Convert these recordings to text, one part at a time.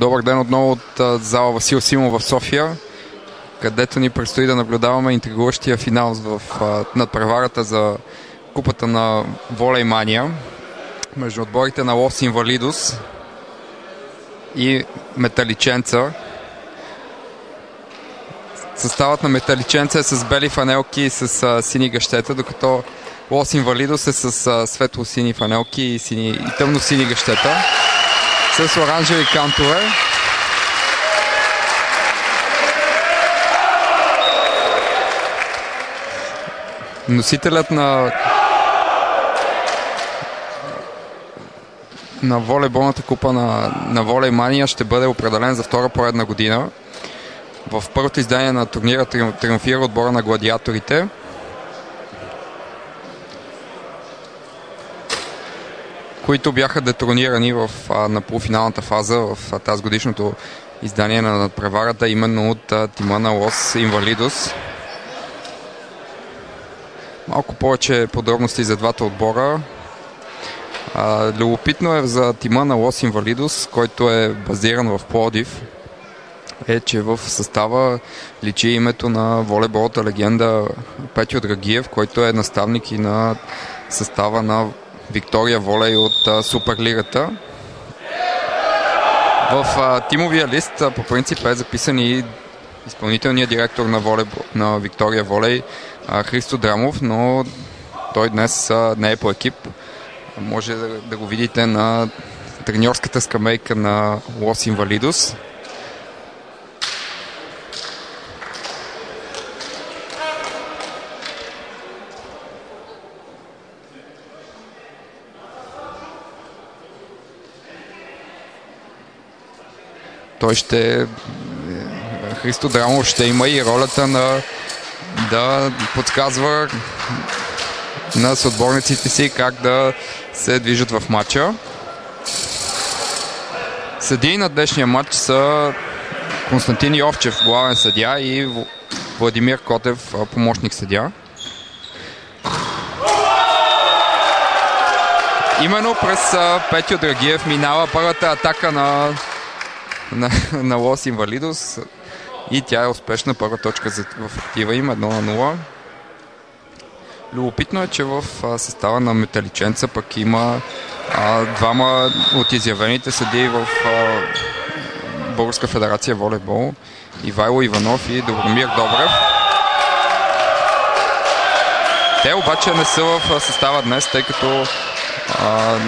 Добър ден отново от зала Васил Симо в София, където ни предстои да наблюдаваме интригуващия финал в надпреварата за купата на Волеймания между отборите на Лос Инвалидус и Металиченца. Съставът на Металиченца е с бели фанелки и с сини гъщета, докато Лос Инвалидус е с светло-сини фанелки и, сини, и тъмно-сини гъщета с оранжеви кантове. Носителят на на волейболната купа на, на Волеймания ще бъде определен за втора поредна година. В първото издание на турнира триумфира отбора на гладиаторите. Които бяха детронирани в, а, на полуфиналната фаза в а, тази годишното издание на надпреварата, именно от а, тима на Лос Инвалидос. Малко повече подробности за двата отбора. А, любопитно е за тима на Лос Инвалидос, който е базиран в Плодив, е, че в състава личи името на волейболната легенда Петю Драгиев, който е наставник и на състава на Виктория Волей от Суперлигата. В а, тимовия лист а, по принцип е записан и изпълнителният директор на, волей, на Виктория Волей а, Христо Драмов, но той днес а, не е по екип. Може да, да го видите на треньорската скамейка на Лос Инвалидос. Той ще Христо Драмов ще има и ролята на да подсказва на съотборниците си как да се движат в матча. Съдии на днешния матч са Константин Йовчев, главен съдя и Владимир Котев, помощник съдя. Именно през Петю Драгиев минава първата атака на на, на Лос Инвалидос и тя е успешна първа точка в актива им 1 на 0. Любопитно е, че в състава на Металиченца пък има а, двама от изявените съдии в а, Българска федерация волейбол. Ивайло Иванов и Добромир Добрев. Те обаче не са в състава днес, тъй като а,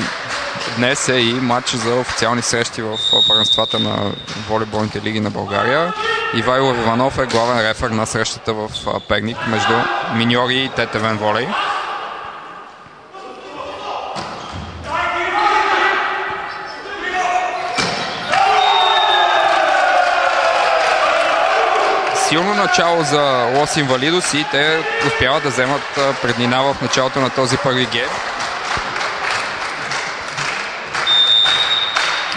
Днес е и матч за официални срещи в първенствата на волейболните лиги на България. Ивайло Иванов е главен рефер на срещата в Перник между Миньори и ТТВН Волей. силно начало за Лос Инвалидос и те успяват да вземат преднина в началото на този първи гейм.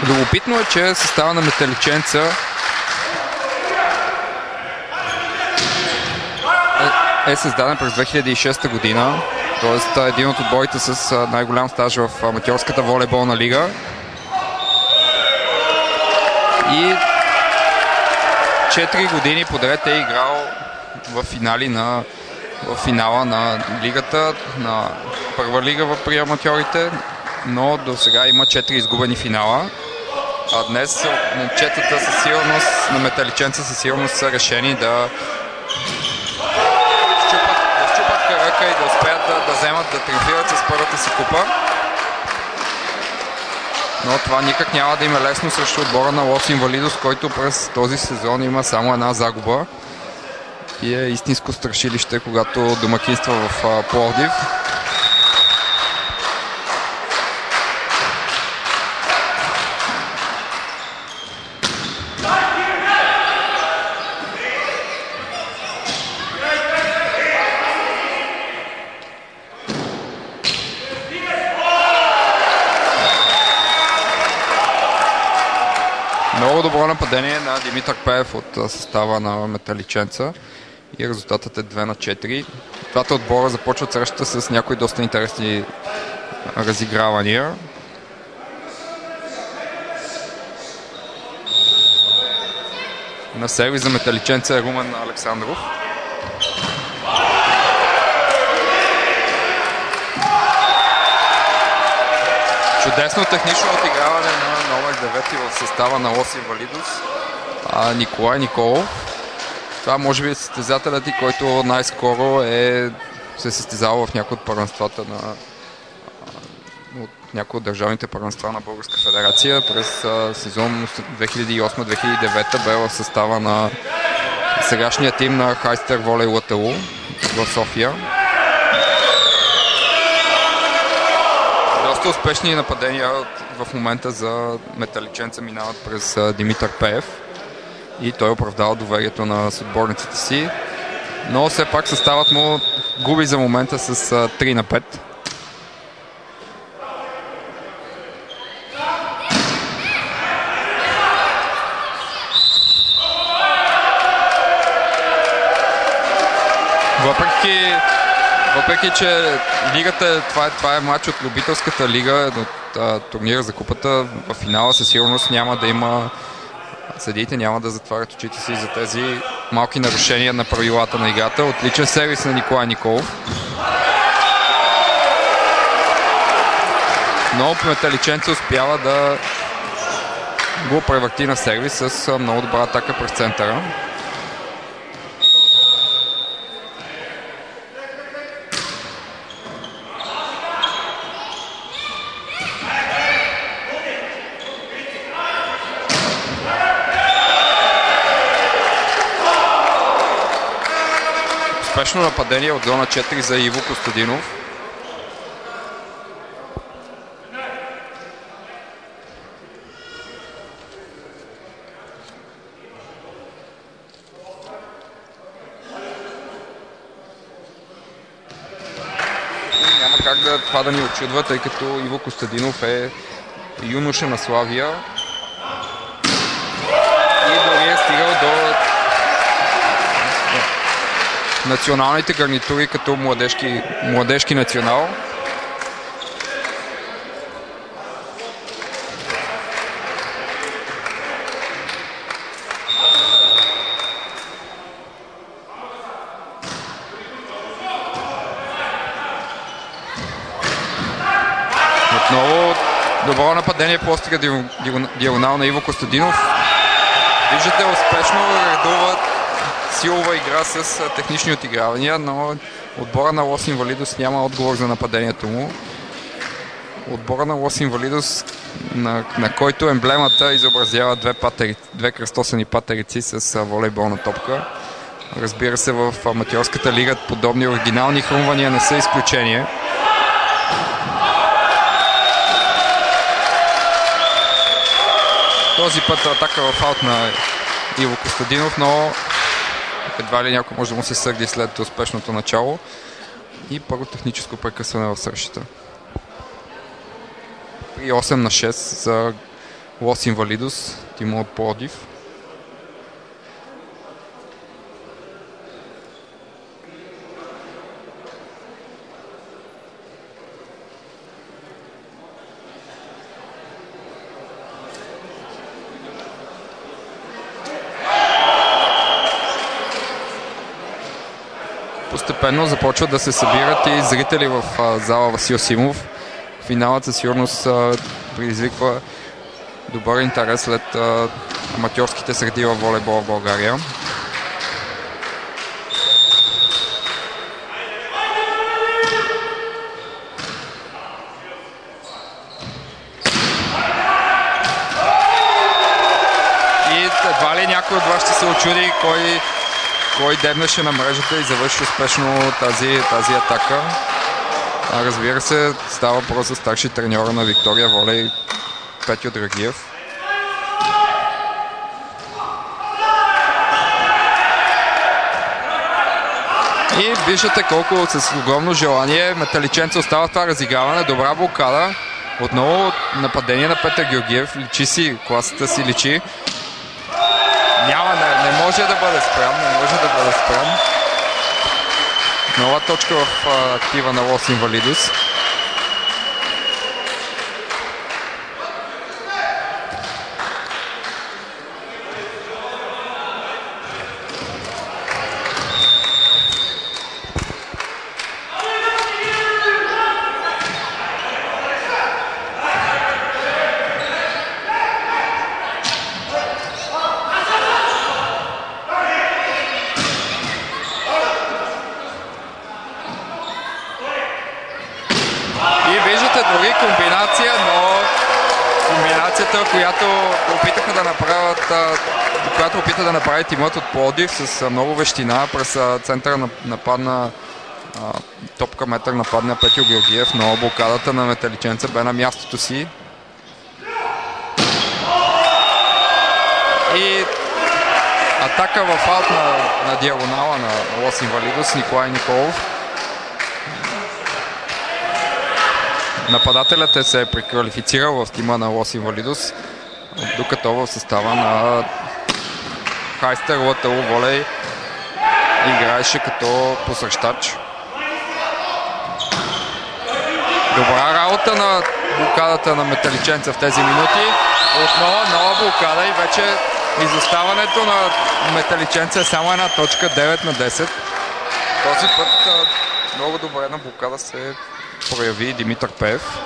Любопитно е, че състава на Металиченца е, е създаден през 2006 година, т.е. един от отборите с най-голям стаж в аматьорската волейболна лига. И 4 години подред е играл в финали на в финала на лигата, на първа лига в при аматьорите, но до сега има 4 изгубени финала. А днес момчетата със сигурност, на металиченца със сигурност са решени да щупат, да щупат и да успеят да, да вземат, да триумфират с първата си купа. Но това никак няма да има лесно срещу отбора на Лос Инвалидос, който през този сезон има само една загуба и е истинско страшилище, когато домакинства в Пловдив. Добро нападение на Димитър Пеев от състава на Металиченца и резултатът е 2 на 4. Двата отбора започват срещата с някои доста интересни разигравания. На сервис за металиченца е Румен Александров. Чудесно технично отиграване 9 в състава на Лос Инвалидус. Николай Николов. Това може би е състезателят и който най-скоро е се състезава в някои от първенствата на от някои от държавните първенства на Българска федерация. През сезон 2008-2009 бе в състава на сегашния тим на Хайстер Волей Лателу в София. Доста успешни нападения в момента за металиченца минават през Димитър Пеев и той оправдава доверието на съотборниците си. Но все пак съставът му губи за момента с а, 3 на 5. Въпреки, въпреки че лигата, това е, това е матч от любителската лига, от а, турнира за купата, в финала със сигурност няма да има съдиите няма да затварят очите си за тези малки нарушения на правилата на играта. Отличен сервис на Николай Николов. Но металиченце успява да го превърти на сервис с много добра атака през центъра. Успешно нападение от зона 4 за Иво Костадинов. Няма как да, това да ни очудва, тъй като Иво Костадинов е юноша на Славия и дори е стигал до националните гарнитури като младежки, младежки национал. Отново добро нападение по острига диагонал на Иво Костадинов. Виждате, успешно редуват силова игра с технични отигравания, но отбора на Лос Инвалидос няма отговор за нападението му. Отбора на Лос Инвалидос, на, на който емблемата изобразява две, патери, две кръстосани патерици с волейболна топка. Разбира се, в аматьорската лига подобни оригинални хрумвания не са изключение. Този път атака в аут на Иво Костадинов, но едва ли някой може да му се сърди след успешното начало. И първо техническо прекъсване в срещата. При 8 на 6 за Лос Инвалидус, тима от Плодив. Постепенно започват да се събират и зрители в зала Васил Симов. Финалът със сигурност предизвиква добър интерес след аматьорските среди в волейбол в България. И едва ли някой от вас ще се очуди кой кой дебнеше на мрежата и завърши успешно тази, тази атака. А, разбира се, става въпрос за старши треньора на Виктория Волей Петю Драгиев. И виждате колко с огромно желание металиченца остава това разиграване. Добра блокада. Отново нападение на Петър Георгиев. Личи си, класата си личи. Няма, може да бъде спрям, не може да бъде спрям. Нова точка в актива на Лос Инвалидус. Атаката, която опитаха да направят, която направи тимът от Плодив с много вещина през центъра нападна топка метър нападна Петю Георгиев, но блокадата на Металиченца бе на мястото си. И атака в аут на, на диагонала на Лос Инвалидос Николай Николов. Нападателят е се е преквалифицирал в тима на Лос Инвалидос, докато в състава на Хайстер Латало Волей играеше като посрещач. Добра работа на блокадата на Металиченца в тези минути. Отново нова блокада и вече изоставането на Металиченца е само една точка, 9 на 10. Този път много добре на блокада се прояви Димитър Пев.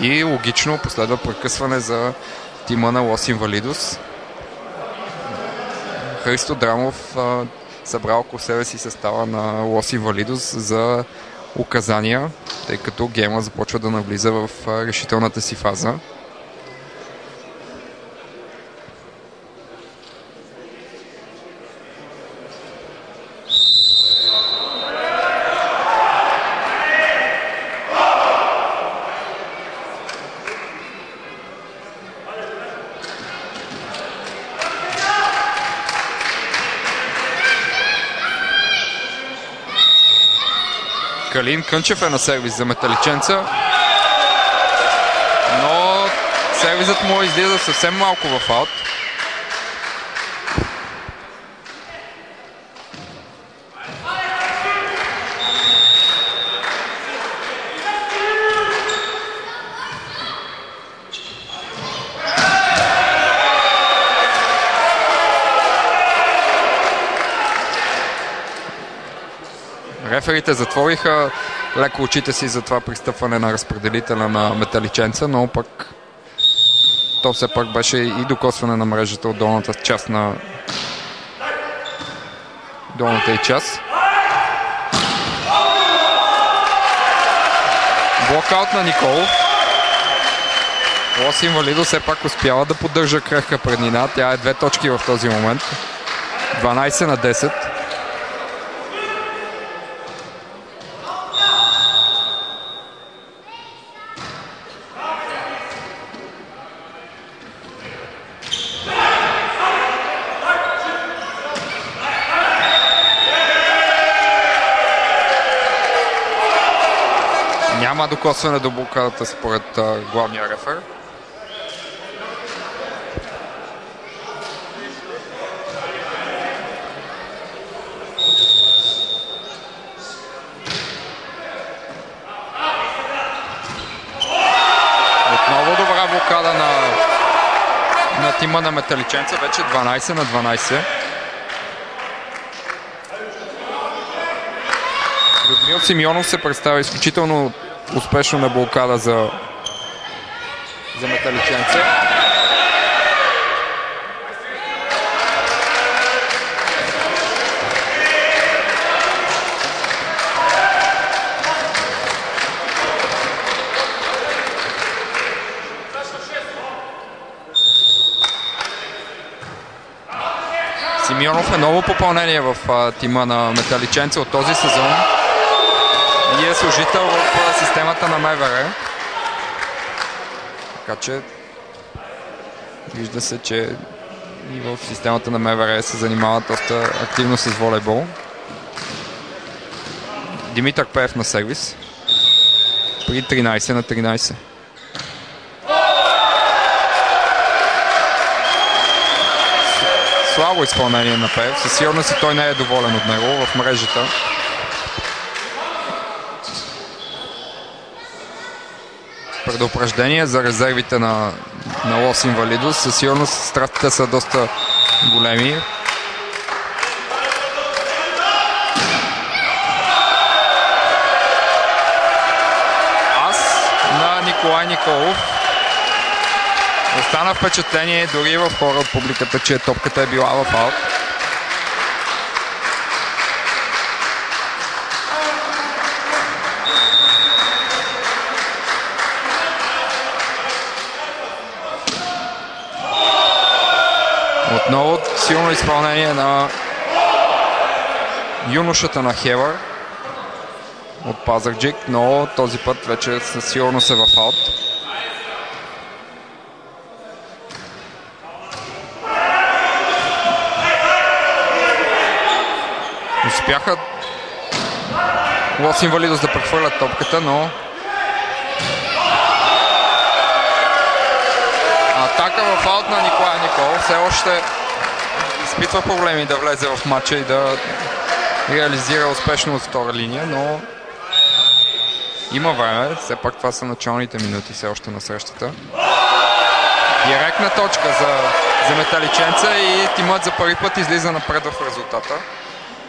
И логично последва прекъсване за тима на Лос Инвалидос. Христо Драмов събрал около себе си състава на Лос Инвалидос за указания, тъй като гейма започва да навлиза в решителната си фаза. Калин Кънчев е на сервис за Металиченца. Но сервизът му излиза съвсем малко в аут. Реферите затвориха леко очите си за това пристъпване на разпределителя на металиченца, но пък то все пак беше и докосване на мрежата от долната част на долната и част. Блокаут на Николов. Лос Инвалидо все пак успява да поддържа крехка преднина. Тя е две точки в този момент. 12 на 10. Няма докосване до блокадата според а, главния рефер. Отново добра блокада на, на тима на Металиченца. Вече 12 на 12. Людмил Симеонов се представя изключително успешно на блокада за, за металиченце. Симеонов е ново попълнение в а, тима на металиченце от този сезон и е служител в системата на МВР. Така че вижда се, че и в системата на МВР се занимават доста активно с волейбол. Димитър Пеев на сервис при 13 на 13. Слабо изпълнение на Пеев. Със сигурност и той не е доволен от него в мрежата. Предупреждение за резервите на, на Лос Инвалидос. Със сигурност стратите са доста големи. Аз на Николай Николов остана впечатление дори в хора от публиката, че топката е била в аут. Отново силно изпълнение на юношата на Хевър от Пазарджик, но този път вече със сигурност е в аут. Успяха Лос Инвалидос да прехвърлят топката, но атака в аут на Николай Никол. Все още изпитва проблеми да влезе в матча и да реализира успешно от втора линия, но има време. Все пак това са началните минути все още на срещата. Директна точка за, за металиченца и тимът за първи път излиза напред в резултата.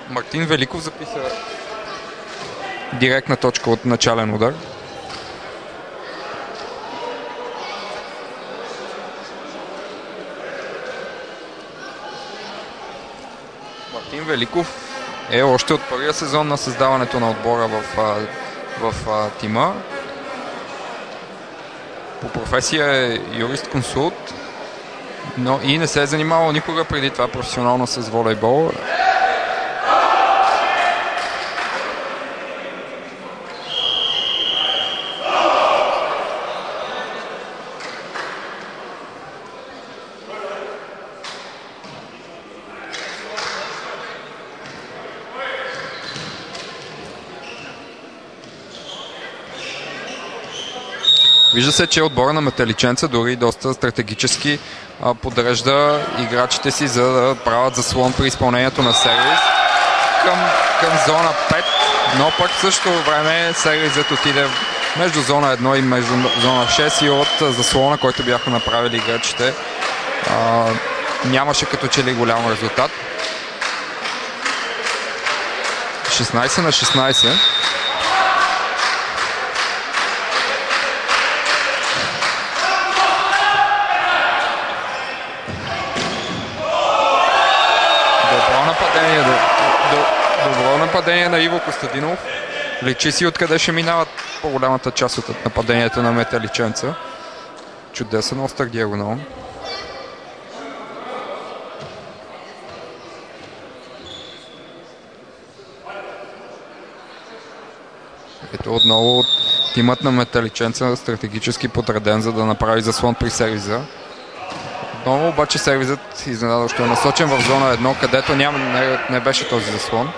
Мартин Великов записа директна точка от начален удар. Великов е още от първия сезон на създаването на отбора в, в, в тима. По професия е юрист-консулт, но и не се е занимавал никога преди това професионално с волейбол. Вижда се, че отбора на Металиченца дори доста стратегически а, подрежда играчите си, за да правят заслон при изпълнението на сервис към, към зона 5, но пък в същото време сервизът отиде между зона 1 и между зона 6 и от заслона, който бяха направили играчите. А, нямаше като че ли голям резултат. 16 на 16. Нападение на Иво Костадинов. Лечи си откъде ще минават по-голямата част от нападението на Металиченца. Чудесен остър диагонал. Ето отново тимът на Металиченца стратегически подреден, за да направи заслон при сервиза. Отново обаче сервизът изненадващо е насочен в зона 1, където няма, не, не беше този заслон.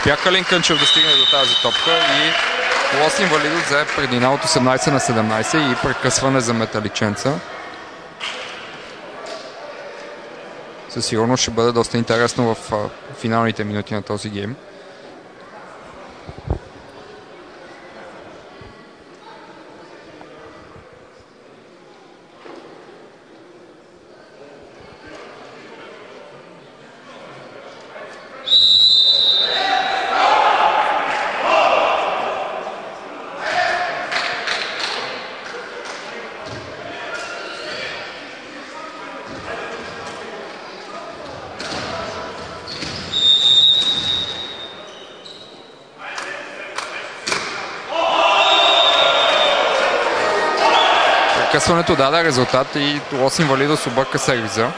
Успя Калин Кънчев да стигне до тази топка и Лос Инвалидов взе предина от 18 на 17 и прекъсване за металиченца. Със сигурност ще бъде доста интересно в финалните минути на този гейм. Прекъсването даде резултат и Лос Инвалидос обърка сервиза.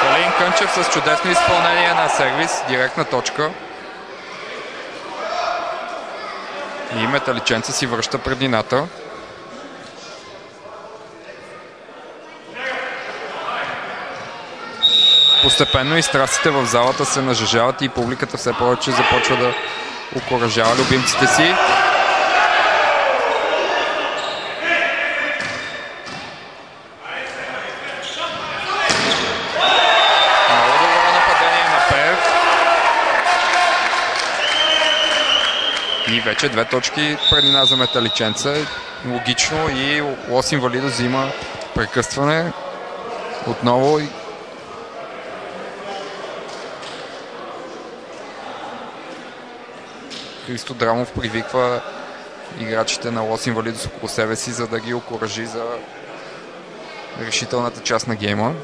Калин Кънчев с чудесно изпълнение на сервис, директна точка. И металиченца си връща предината. Постепенно и страстите в залата се нажежават и публиката все повече започва да окоръжава любимците си. И вече две точки преднина за металиченца. Логично и Лос Инвалидо взима прекъсване. Отново Христо Драмов привиква играчите на Лос Инвалидос около себе си, за да ги окоръжи за решителната част на гейма.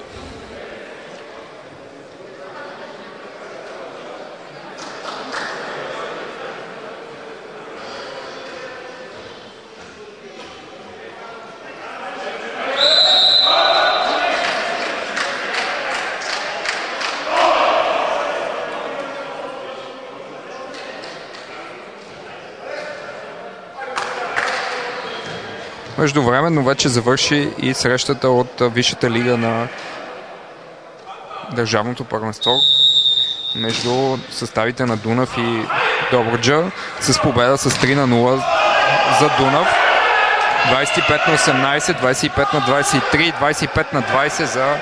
Междувременно вече завърши и срещата от Висшата лига на Държавното първенство между съставите на Дунав и Добруджа с победа с 3 на 0 за Дунав. 25 на 18, 25 на 23, 25 на 20 за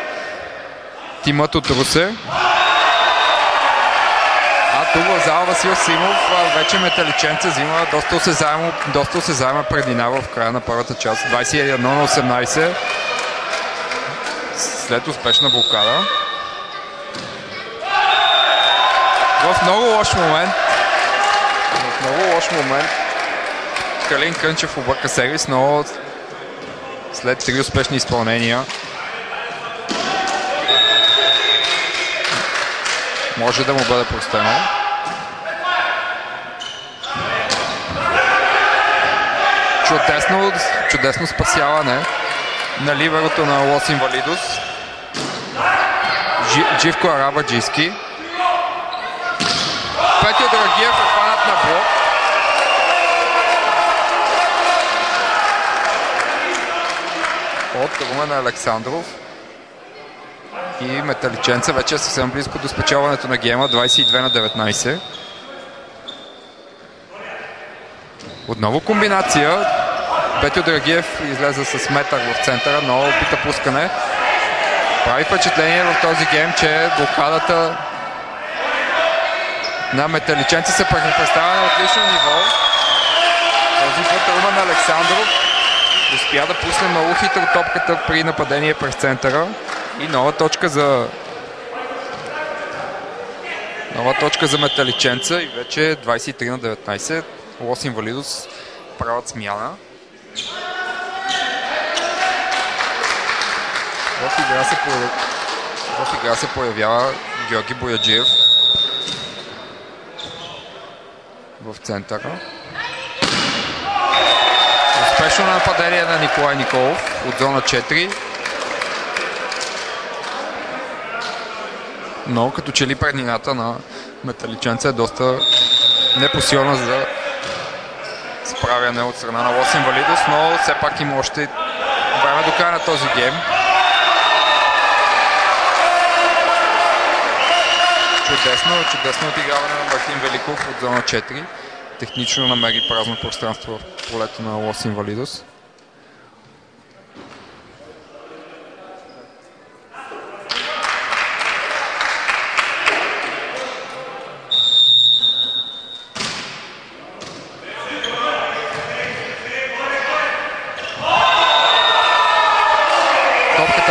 тимът от Русе тук в зала Васил Симов вече металиченце взима доста осезаемо, доста осезаема предина в края на първата част. 21 на 18 след успешна блокада. В много лош момент в много лош момент Калин Кънчев обърка сервис, но след три успешни изпълнения може да му бъде простено. Чудесно, чудесно спасяване на ливерото на Лос Инвалидос. Живко Арабаджийски. Петя Драгиев е хванат на блок. От Румен Александров. И Металиченца вече е съвсем близко до спечелването на гема 22 на 19. Отново комбинация. Петю Драгиев излезе с метър в центъра, но опита пускане. Прави впечатление в този гейм, че блокадата на металиченци се представя на отлично ниво. Този път Румен Александров успя да пусне много хитро топката при нападение през центъра. И нова точка за Нова точка за металиченца и вече 23 на 19. Лос Инвалидос правят смяна. В игра се, появ... в игра се появява Георги Бояджиев в центъра. Успешно нападение на Николай Николов от зона 4. Но като че ли преднината на металиченца е доста непосилна за справяне от страна на Лос Инвалидос, но все пак има още време до края на този гейм. Чудесно, чудесно отиграване на Мартин Великов от зона 4. Технично намери празно пространство в полето на Лос Инвалидос.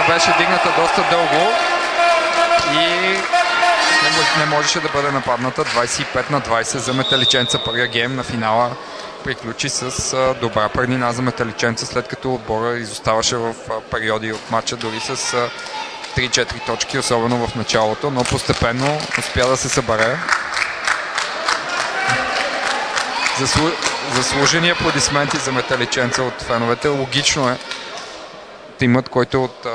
беше дигната доста дълго и не можеше да бъде нападната. 25 на 20 за Металиченца. Първия гейм на финала приключи с добра преднина за Металиченца, след като отбора изоставаше в периоди от матча дори с 3-4 точки, особено в началото, но постепенно успя да се събере. Заслу... Заслужени аплодисменти за Металиченца от феновете. Логично е тимът, който от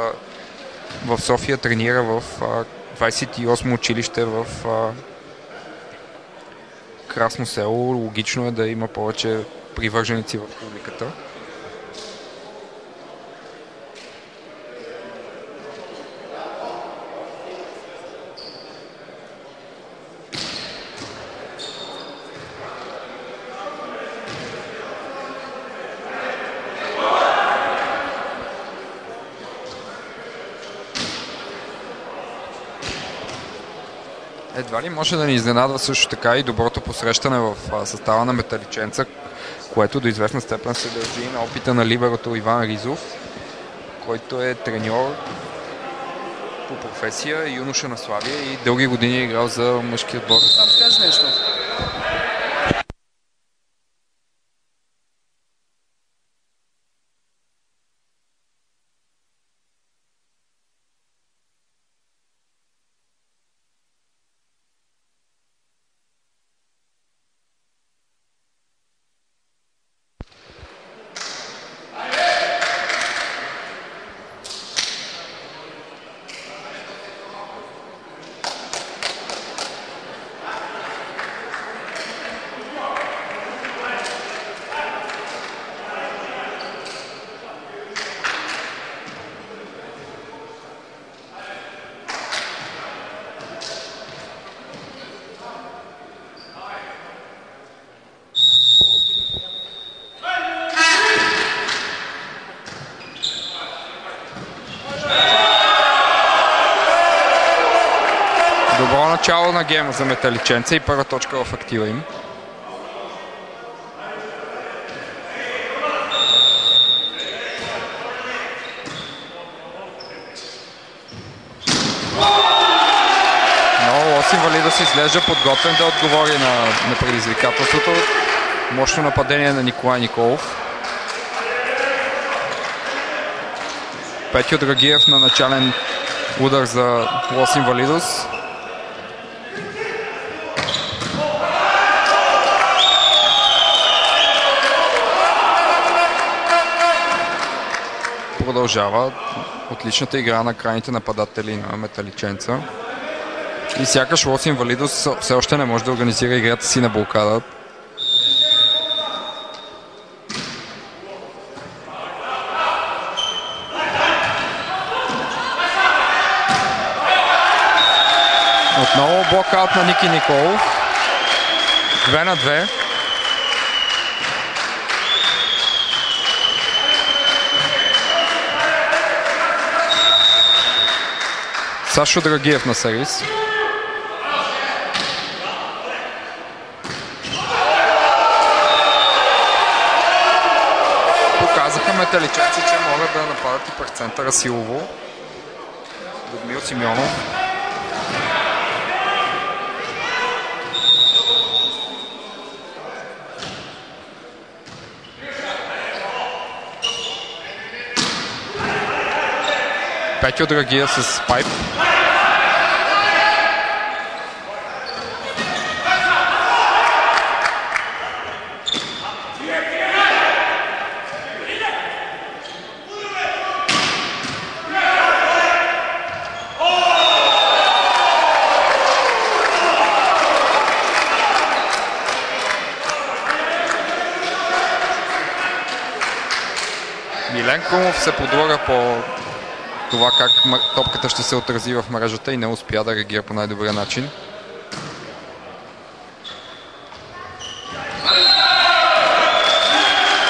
в София тренира в 28 училище в Красно село. Логично е да има повече привърженици в публиката. Ли може да ни изненадва също така и доброто посрещане в състава на Металиченца, което до известна степен се дължи на опита на либерото Иван Ризов, който е треньор по професия, юноша на Славия и дълги години е играл за мъжкия отбор. Сам скажи нещо. Добро начало на гема за металиченца и първа точка в актива им. Но Лос Инвалидос изглежда подготвен да отговори на, на предизвикателството. Мощно нападение на Николай Николов. Петю Драгиев на начален удар за Лос Инвалидос. Продължава отличната игра на крайните нападатели на Металиченца. И сякаш Лос Инвалидос все още не може да организира играта си на блокада. Отново блокаут на Ники Николов. Две на две. Сашо Драгиев на сервис. Показаха металиченци, че могат да нападат и през центъра силово. Людмил Симеонов. Петю Драгия с пайп. Се подлага по това как топката ще се отрази в мрежата и не успя да реагира по най-добрия начин.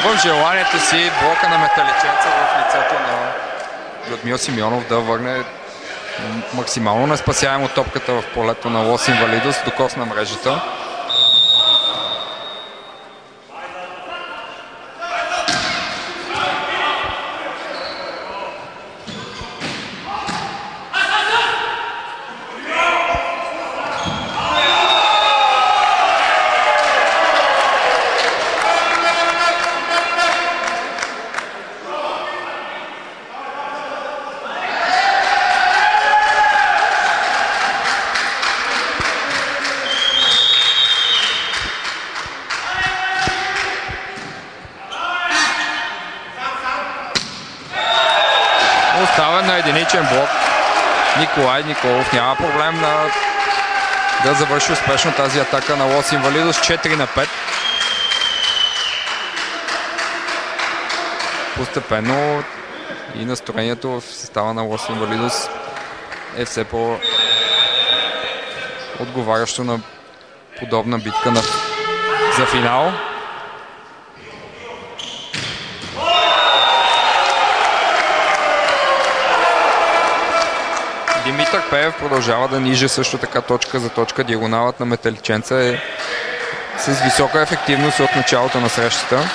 В желанието си блока на металиченца в лицето на Людмил Симеонов да върне максимално неспасяемо топката в полето на Лос Инвалидос до косна мрежата. Оставен на единичен блок. Николай Николов няма проблем на да завърши успешно тази атака на Лос Инвалидос 4 на 5. Постепенно и настроението в състава на Лос Инвалидос е все по отговарящо на подобна битка на... за финал. Димитър Пеев продължава да ниже също така точка за точка. Диагоналът на Металиченца е с висока ефективност от началото на срещата.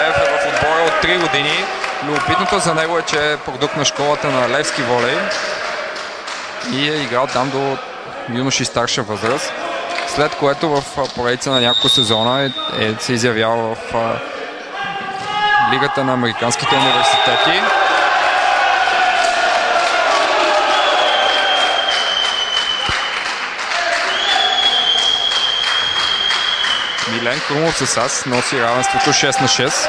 Е в отбора от 3 години. Любопитното за него е, че е продукт на школата на Левски волей и е играл там до юноши старша възраст, след което в поредица на няколко сезона е, е се изявява в а, Лигата на Американските университети. Милен Крумов с аз носи равенството 6 на 6.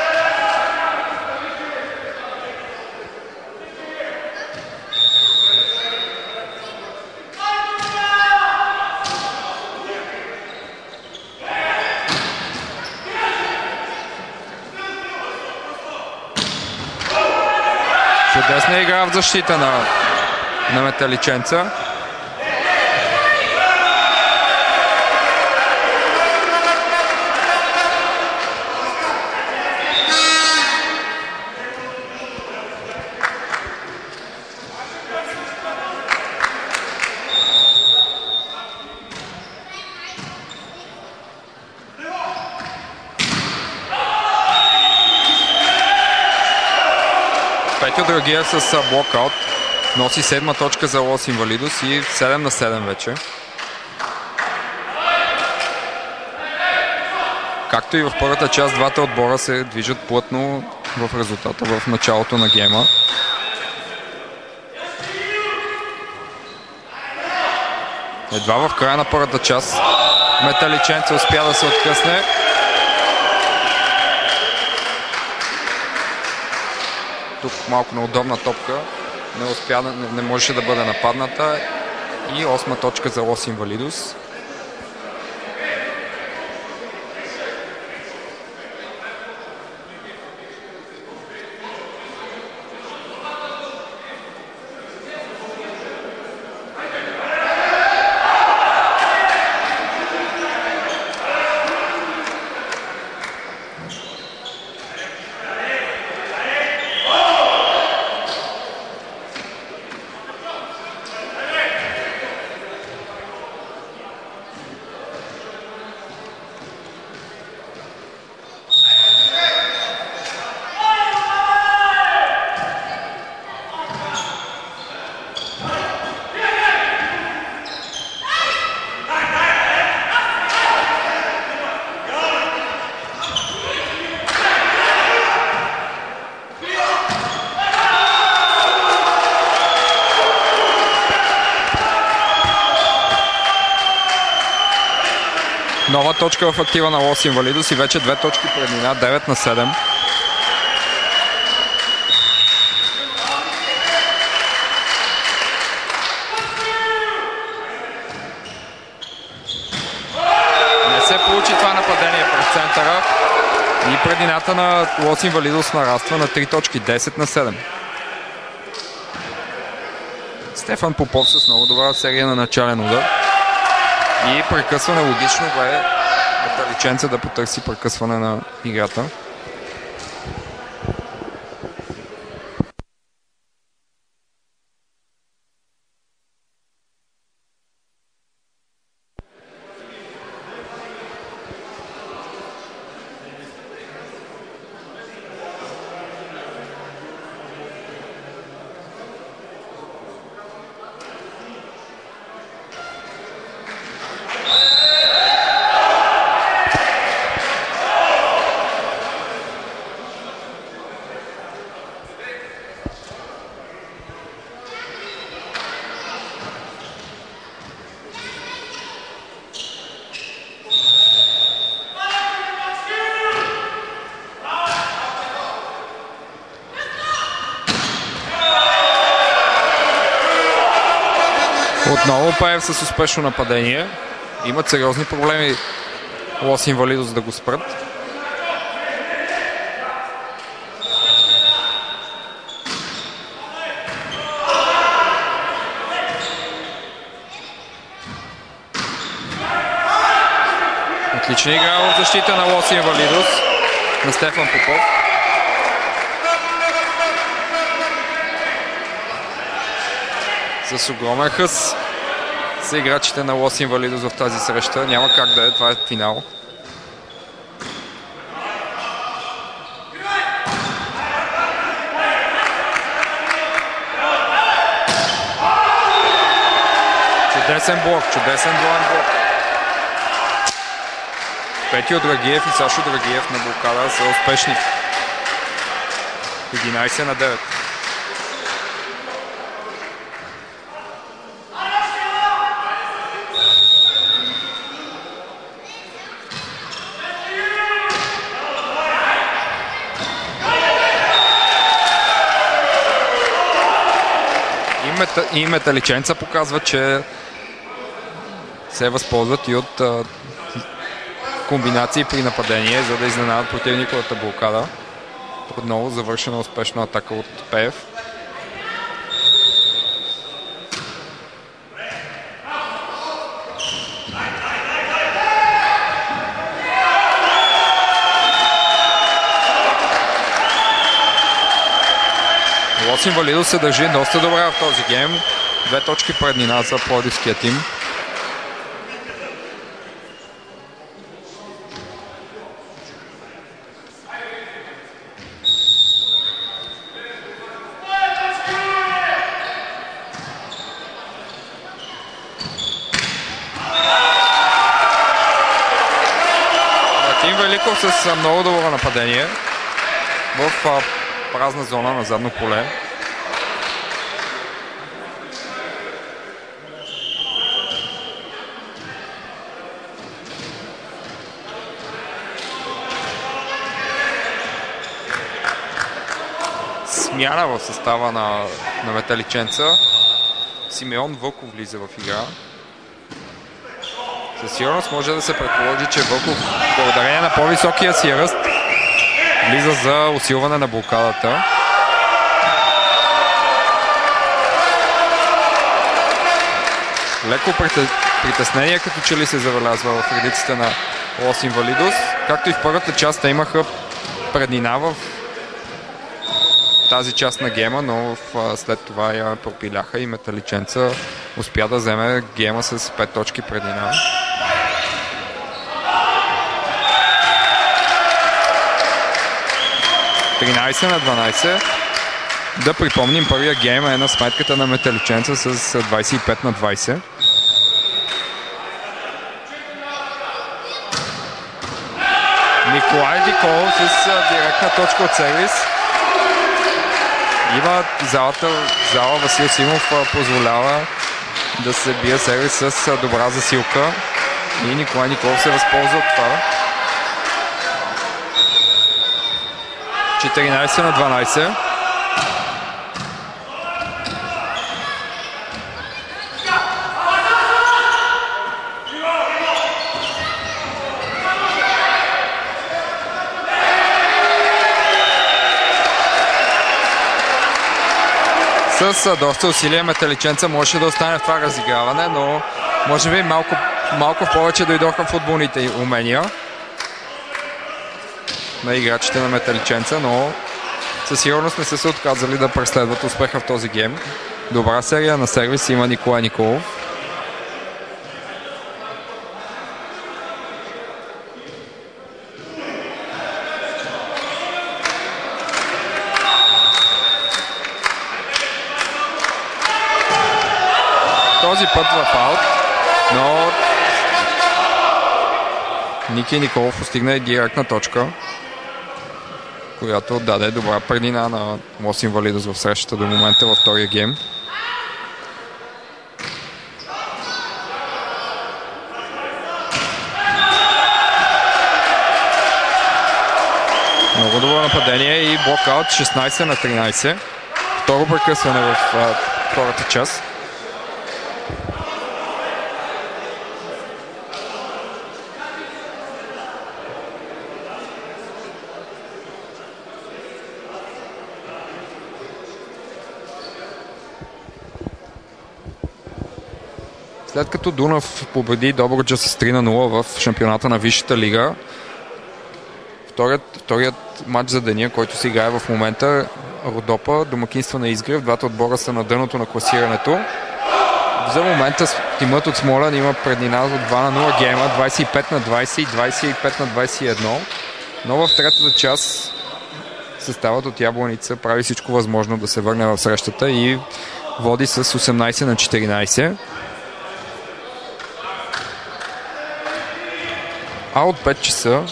Чудесна игра в защита на, на Металиченца. Драгиев с блокаут. Носи седма точка за Лос Инвалидос и 7 на 7 вече. Както и в първата част, двата отбора се движат плътно в резултата в началото на гейма. Едва в края на първата част Металиченце успя да се откъсне. Тук малко неудобна топка. Не, успя, не, не можеше да бъде нападната. И осма точка за Лос Инвалидус. Нова точка в актива на Лос Инвалидос и вече две точки преднина, 9 на 7. Не се получи това нападение през центъра и предината на Лос Инвалидос нараства на 3 точки, 10 на 7. Стефан Попов с много добра серия на начален удар. И прекъсване логично бе Металиченца да потърси прекъсване на играта. Пеев с успешно нападение. Имат сериозни проблеми Лос Инвалидос да го спрат. Отлична игра в защита на Лос Инвалидос на Стефан Попов. С огромен хъс са играчите на Лос Инвалидос в тази среща. Няма как да е, това е финал. Чудесен блок, чудесен двоен блок. Петио Драгиев и Сашо Драгиев на блокада са успешни. 11 на 9. И металиченца показва, че се възползват и от а, комбинации при нападение, за да изненадат противниковата блокада. Отново завършена успешна атака от Пев. Лос Инвалидо се държи доста добре в този гейм. Две точки преднина за плодивския тим. с много добро нападение в празна зона на задно поле. Смяна в състава на, на Металиченца. Симеон Вълков влиза в игра. Със сигурност може да се предположи, че Вълков, благодарение на по-високия си ръст, влиза за усилване на блокадата. Леко притеснение, като че ли се забелязва в редиците на Лос Инвалидос. Както и в първата част, имаха преднина в тази част на гема, но в, след това я пропиляха и Металиченца успя да вземе гема с 5 точки преднина. 13 на 12. Да припомним, първия гейм е на сметката на Металиченца с 25 на 20. Николай Дикол с директна точка от сервис. Има залата, зала Васил Симов позволява да се бие сервис с добра засилка и Николай Николов се възползва от това. 14 на 12. С доста усилия Металиченца можеше да остане в това разиграване, но може би малко, малко повече дойдоха футболните умения на играчите на Металиченца, но със сигурност не са се отказали да преследват успеха в този гейм. Добра серия на сервис има Николай Николов. Този път в аут, но Ники Николов постигна директна точка която даде добра предина на Лос Инвалидос в срещата до момента във втория гейм. Много добро нападение и блокаут 16 на 13. Второ прекъсване в втората част. След като Дунав победи Добруджа с 3 на 0 в шампионата на Висшата лига, вторият, вторият матч за деня, който се играе в момента, Родопа, домакинства на Изгрев. Двата отбора са на дъното на класирането. За момента тимът от Смолен има преднина от 2 на 0 гейма, 25 на 20 и 25 на 21. Но в третата част съставът от Ябланица прави всичко възможно да се върне в срещата и води с 18 на 14. А от 5 часа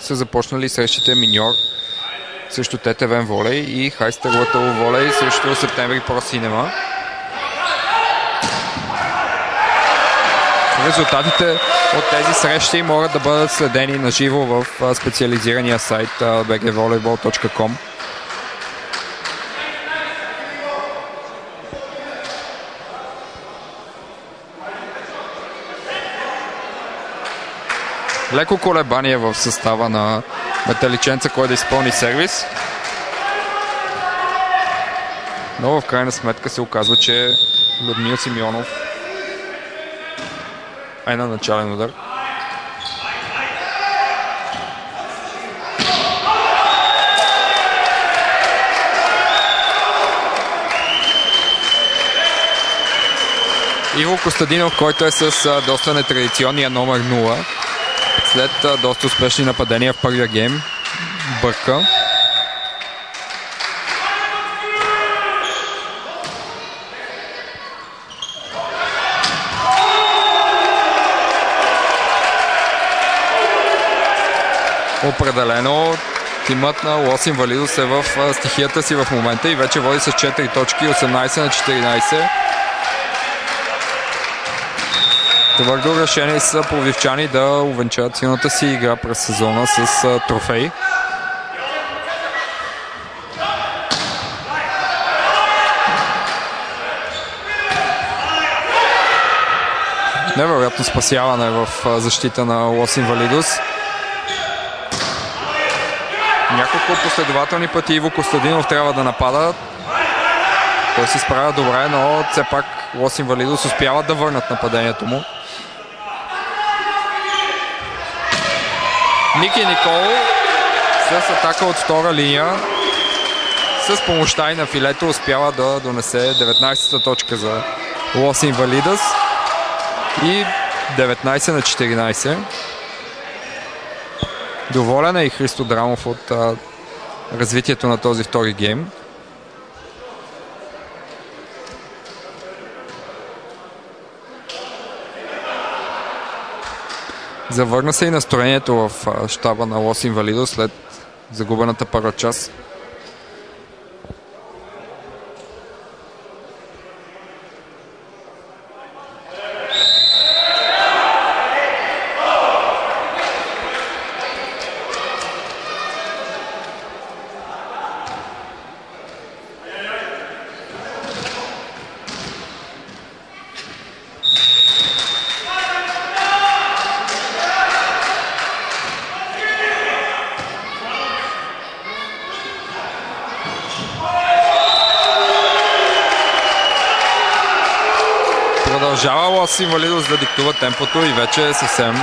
са започнали срещите Миньор срещу ТТВ Волей и Хайстер Лътъл Волей срещу Септември Про Синема. Резултатите от тези срещи могат да бъдат следени на живо в специализирания сайт bgvolleyball.com. Леко колебание в състава на Металиченца, кой да изпълни сервис. Но в крайна сметка се оказва, че Людмил Симеонов е на начален удар. Иво Костадинов, който е с доста нетрадиционния номер 0 след доста успешни нападения в първия гейм. Бърка. Определено тимът на Лос Инвалидос е в стихията си в момента и вече води с 4 точки, 18 на 14. Твърдо решение са пловдивчани да увенчат силната си игра през сезона с трофей. Невероятно спасяване в защита на Лос Инвалидос. Няколко последователни пъти Иво Костадинов трябва да напада. Той се справя добре, но все пак Лос Инвалидос успяват да върнат нападението му. Ники Никол с атака от втора линия. С помощта и на филето успява да донесе 19-та точка за Лос Инвалидас. И 19 на 14. Доволен е и Христо Драмов от а, развитието на този втори гейм. Завърна се и настроението в щаба на Лос Инвалидо след загубената първа част. Лос Инвалидос да диктува темпото и вече е съвсем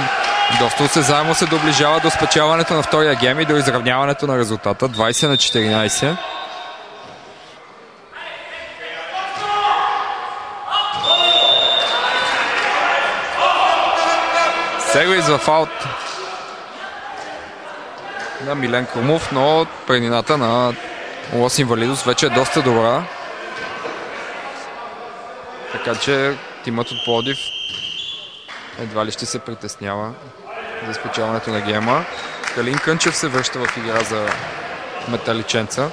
доста осезаемо се доближава до спечелването на втория гем и до изравняването на резултата 20 на 14. Сервис в аут на Милен Крумов, но преднината на Лос Инвалидос вече е доста добра. Така че тимът от Плодив едва ли ще се притеснява за спечелването на гема. Калин Кънчев се връща в игра за металиченца.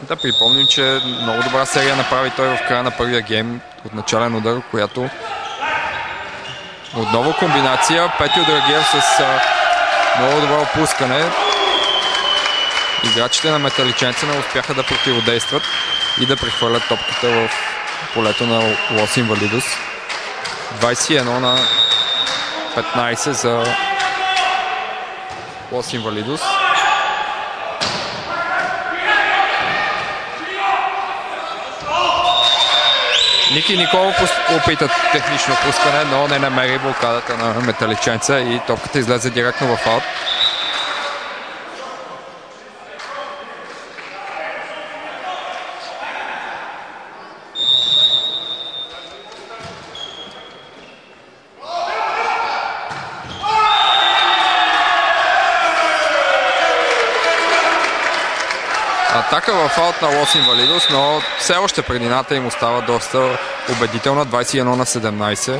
Да припомним, че много добра серия направи той в края на първия гейм от начален удар, която отново комбинация. Петио Драгиев с много добро опускане. Играчите на металиченца не успяха да противодействат и да прехвърлят топката в полето на Лос Инвалидос. 21 на 15 за Лос Инвалидос. Ники Николов опита технично пускане, но не намери блокадата на металиченца и топката излезе директно в аут. Атака в аут на Лос Инвалидос, но все още предината им остава доста убедителна. 21 на 17.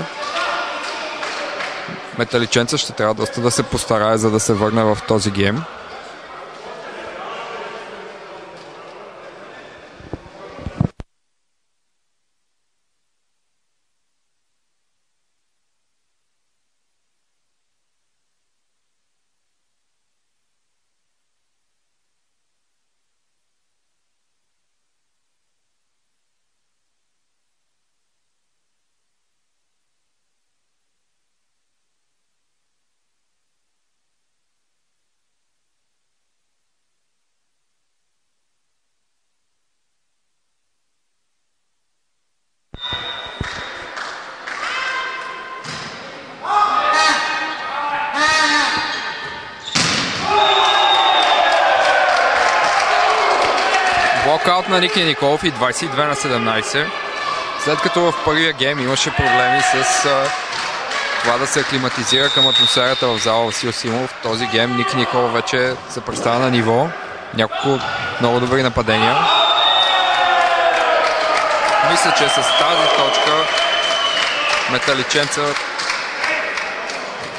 Металиченца ще трябва доста да се постарае, за да се върне в този гейм. Блокаут на Ники Николов и 22 на 17. След като в първия гейм имаше проблеми с а, това да се аклиматизира към атмосферата в зала Васил Симов, този гейм Ники Николов вече се представя на ниво. Няколко много добри нападения. Мисля, че с тази точка Металиченца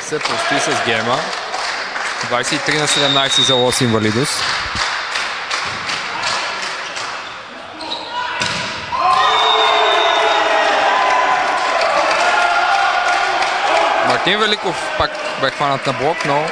се прости с гейма. 23 на 17 за Лос Инвалидус. Мартин Великов пак бе хванат на блок, но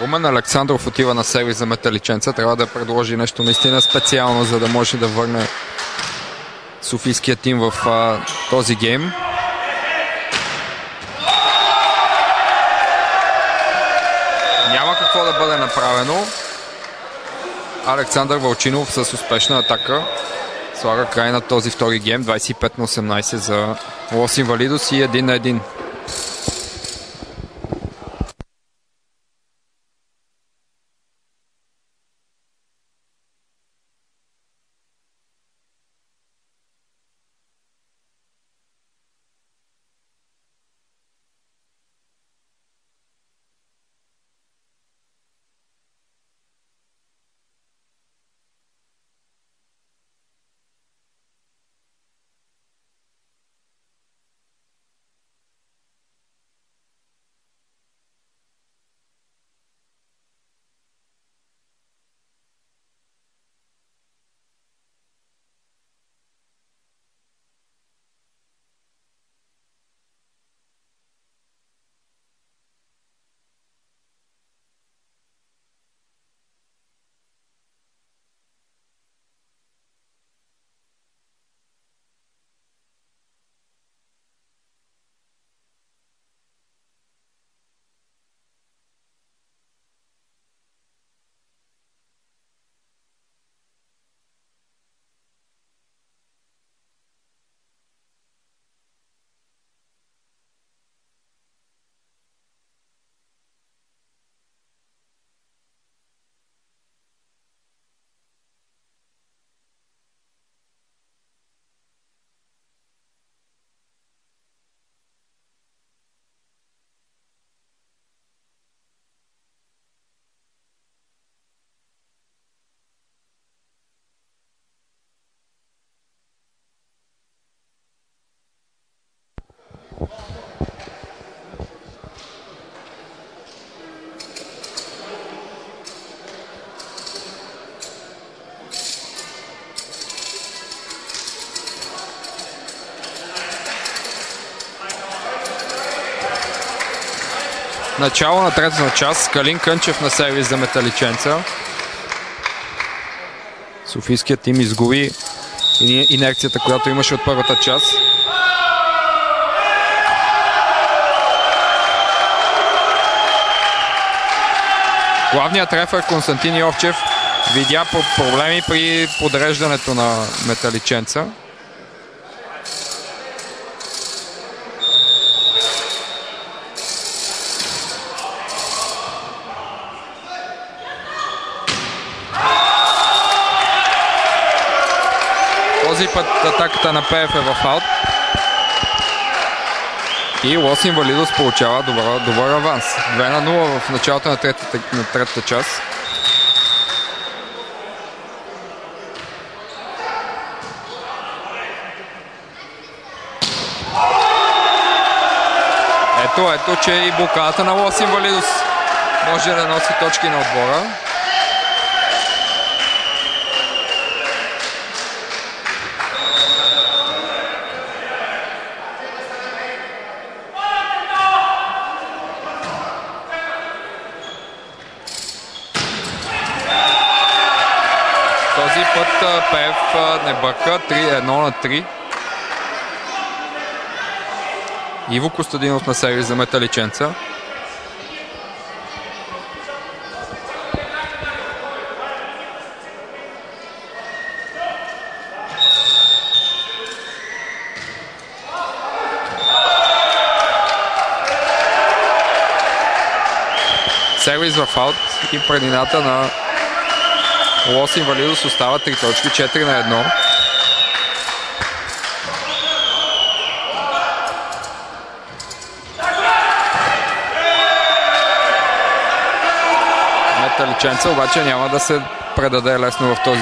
Румен Александров отива на сервис за металиченца. Трябва да предложи нещо наистина специално, за да може да върне Софийския тим в а, този гейм. Няма какво да бъде направено. Александър Вълчинов с успешна атака слага край на този втори гейм. 25 на 18 за Лос Инвалидос и 1 на 1. Начало на третата част. Калин Кънчев на сервис за металиченца. Софийският тим изгуби инерцията, която имаше от първата част. Главният трефер Константин Йовчев видя проблеми при подреждането на металиченца. Този път атаката на ПФ е в аут. И Лос Инвалидос получава добър, добър аванс. 2 на 0 в началото на третата, на третата част. Ето, ето, че и блокадата на Лос Инвалидос може да носи точки на отбора. Пев не бърка. 3-1 на 3. Иво Костадинов на сервис за металиченца. Сервис в аут и предината на Лос Инвалидос остава 3 точки, 4 на 1. Металиченца обаче няма да се предаде лесно в този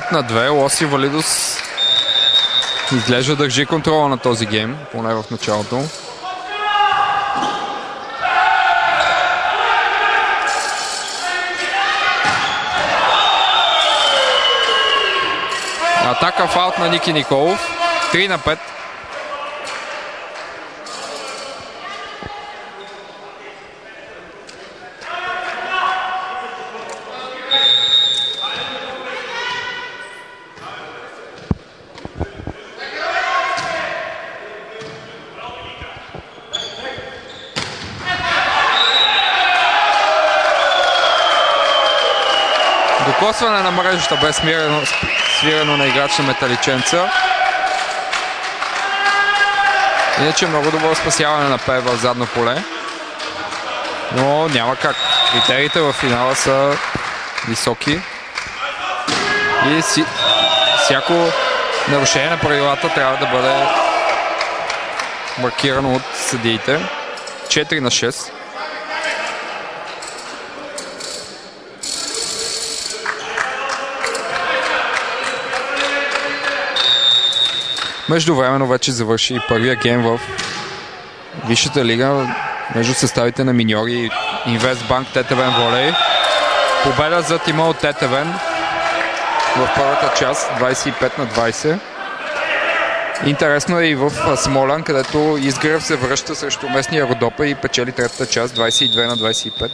двубой. на 2. Лоси Валидос изглежда държи контрола на този гейм, поне в началото. Атака фаут на Ники Николов. 3 на 5. Докосване на мрежата без свирено, свирено на играч на Металиченца. Иначе много добро спасяване на Пе в задно поле. Но няма как. Критериите в финала са високи. И си, всяко нарушение на правилата трябва да бъде маркирано от съдиите. 4 на 6. Междувременно вече завърши първия гейм в Висшата лига между съставите на миньори Инвестбанк Тетевен Волей. Победа за тима от Тетевен в първата част 25 на 20. Интересно е и в Смолян, където Изгрев се връща срещу местния Родопа и печели третата част 22 на 25,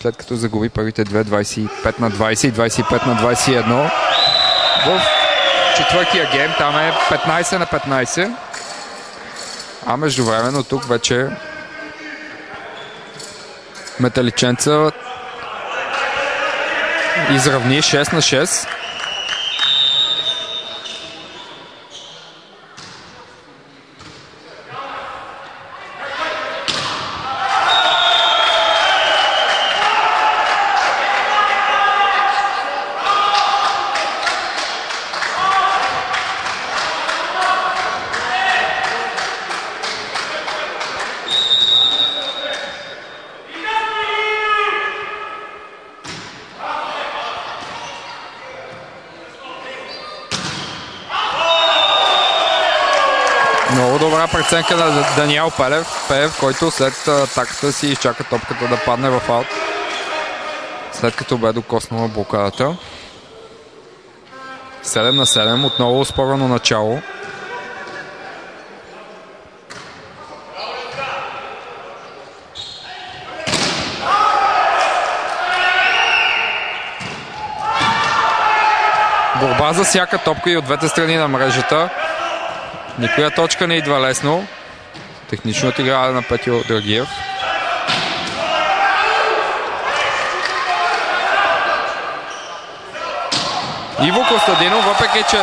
след като загуби първите две 25 на 20 и 25 на 21. В четвъртия гейм. Там е 15 на 15. А междувременно тук вече Металиченца изравни 6 на 6. Преценка на Даниел Пелев, Пелев, който след атаката си изчака топката да падне в аут. След като бе докоснала блокадата. 7 на 7, отново спорвано начало. Борба за всяка топка и от двете страни на мрежата. Никоя точка не идва лесно. Технично отиграване на Петио Драгиев. Иво Костадинов, въпреки че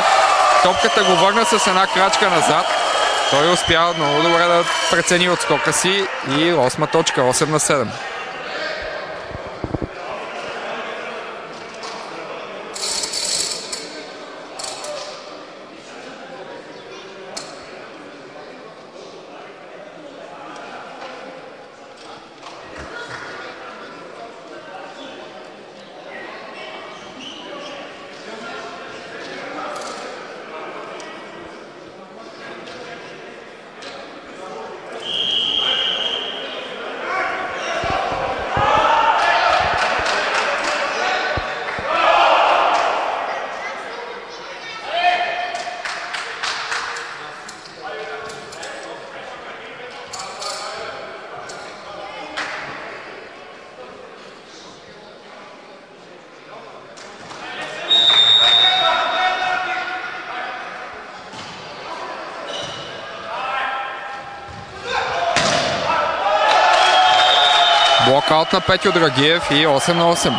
топката го върна с една крачка назад, той успя много добре да прецени отскока си и осма точка, 8 на 7. Блокаут на Петю Драгиев и 8 на 8.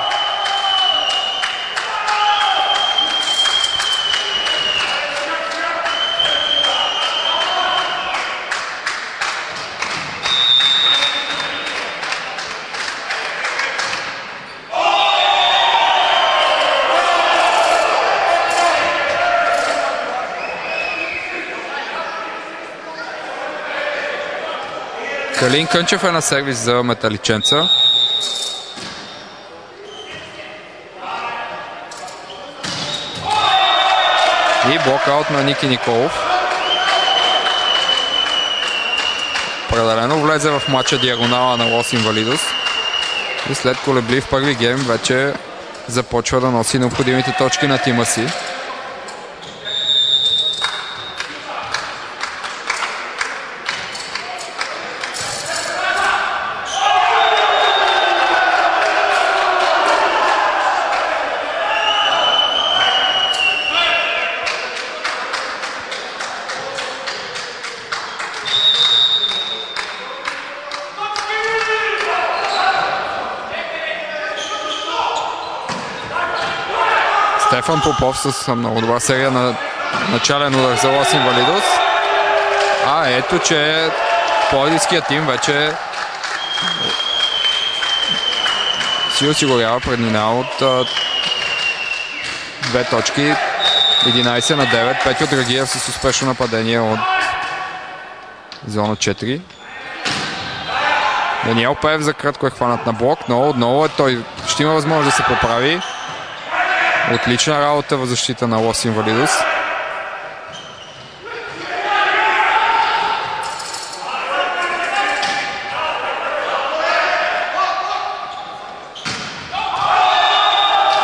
Калин Кънчев е на сервис за металиченца. И блокаут на Ники Николов. Определено влезе в матча диагонала на Лос Инвалидос. И след колеблив първи гейм вече започва да носи необходимите точки на тима си. Стефан Попов с много добра серия на начален удар за Лос Инвалидос. А ето, че Плодивският тим вече си осигурява преднина от две точки. 11 на 9. Петю Драгиев с успешно нападение от зона 4. Даниел Пев за кратко е хванат на блок, но отново е той ще има възможност да се поправи. Отлична работа в защита на Лос Инвалидос.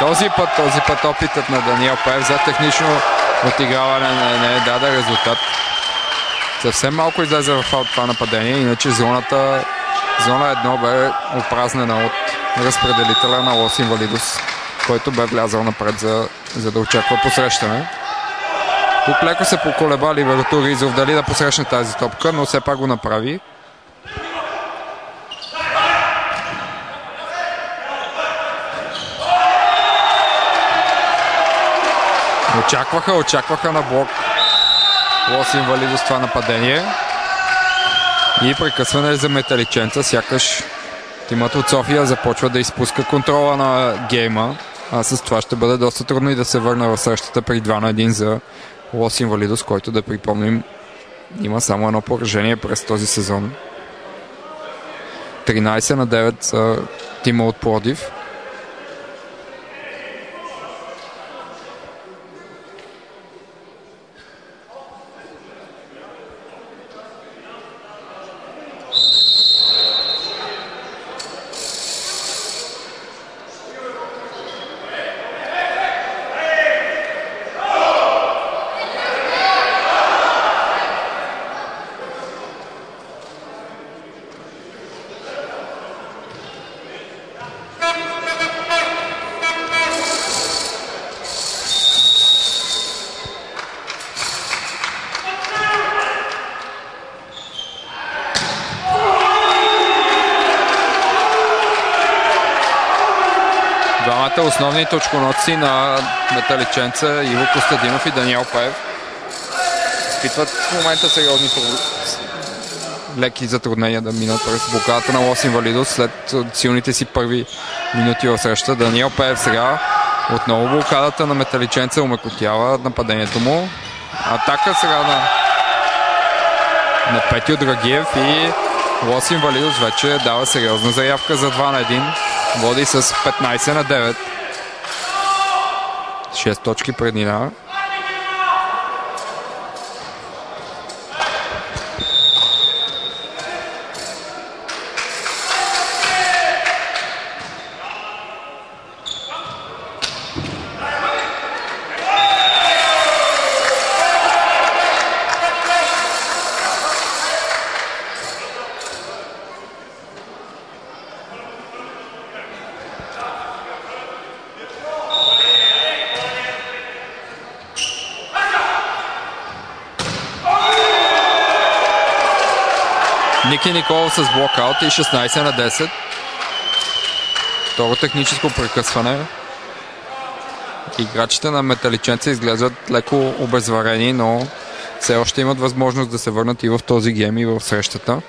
Този път, този път опитът на Даниел Паев за технично отиграване не, не даде резултат. Съвсем малко излезе в това нападение, иначе зоната, зона 1 бе опразнена от разпределителя на Лос Инвалидос който бе влязал напред за, за да очаква посрещане. Тук леко се поколеба Ливертур Ризов дали да посрещне тази топка, но все пак го направи. Очакваха, очакваха на блок Лос Инвалидо с това нападение. И прекъсване за металиченца, сякаш тимът от София започва да изпуска контрола на гейма а с това ще бъде доста трудно и да се върне в срещата при 2 на 1 за Лос Инвалидос, който да припомним има само едно поражение през този сезон. 13 на 9 за тима от Плодив. Двамата основни точконоци на металиченца Иво Костадинов и Даниел Паев изпитват в момента сериозни леки затруднения да минат през блокадата на Лос Инвалидос след силните си първи минути в среща. Даниел Пеев сега отново блокадата на металиченца умекотява нападението му. Атака сега на, на Петио Драгиев и Лос Инвалидос вече дава сериозна заявка за 2 на 1. Води с 15 на 9. 6 точки преднина. Ники Николов с блокаут и 16 на 10. Второ техническо прекъсване. Играчите на металиченца изглеждат леко обезварени, но все още имат възможност да се върнат и в този гейм и в срещата.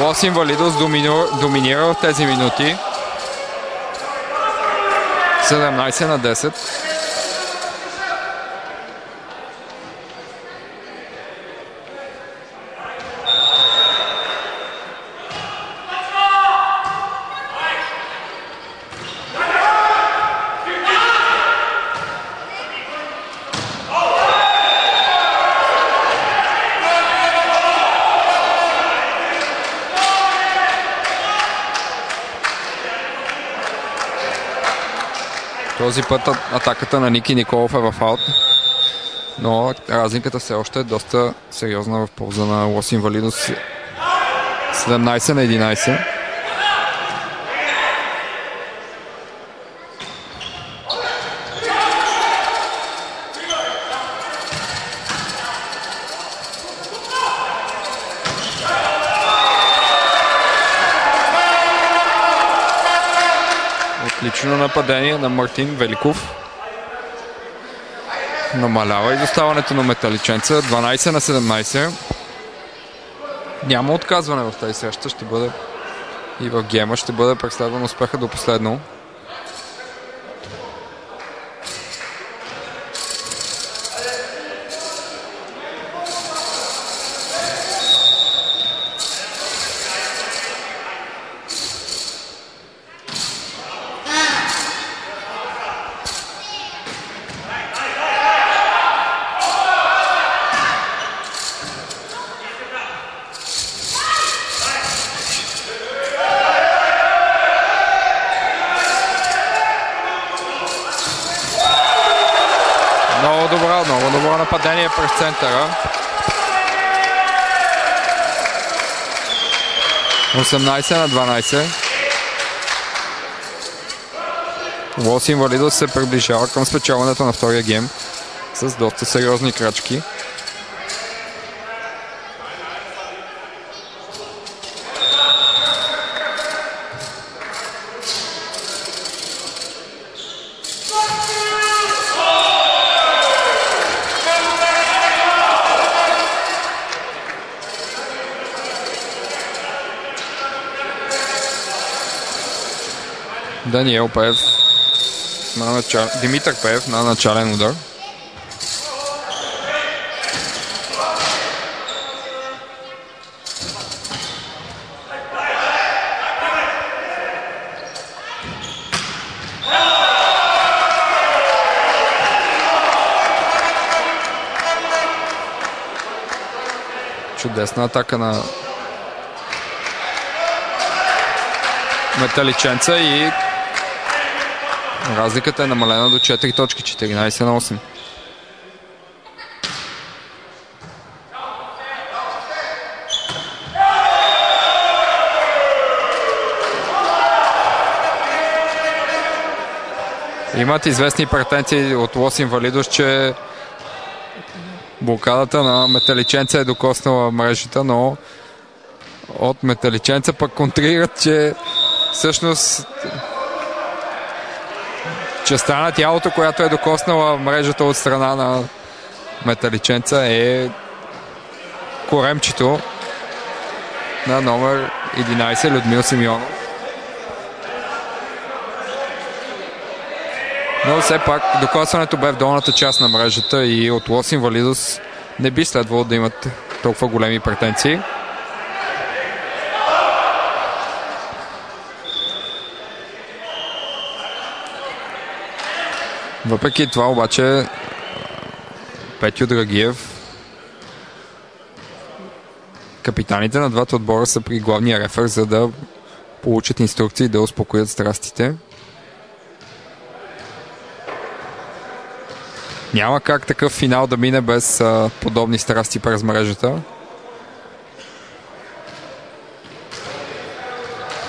Лос Инвалидос доминира в тези минути. 17 на 10. Този път атаката на Ники Николов е в аут. Но разликата все още е доста сериозна в полза на Лос Инвалидос. 17 на 11. Нападение на Мартин Великов. Намалява изоставането на металиченца. 12 на 17. Няма отказване в тази среща. Ще бъде и в гема ще бъде преследван успеха до последно. Много добро, много добро нападение през центъра. 18 на 12. Лос Инвалидос се приближава към спечелването на втория гейм с доста сериозни крачки. Даниел Пев на начал... Димитър Пев на начален удар. Чудесна атака на металиченца и разликата е намалена до 4 точки, 14 на 8. Имат известни претенции от Лос Инвалидос, че блокадата на Металиченца е докоснала мрежата, но от Металиченца пък контрират, че всъщност частта на тялото, която е докоснала мрежата от страна на Металиченца е коремчето на номер 11 Людмил Симеонов. Но все пак докосването бе в долната част на мрежата и от Лос Инвалидос не би следвало да имат толкова големи претенции. Въпреки това обаче Петю Драгиев капитаните на двата отбора са при главния рефер, за да получат инструкции да успокоят страстите. Няма как такъв финал да мине без а, подобни страсти през мрежата.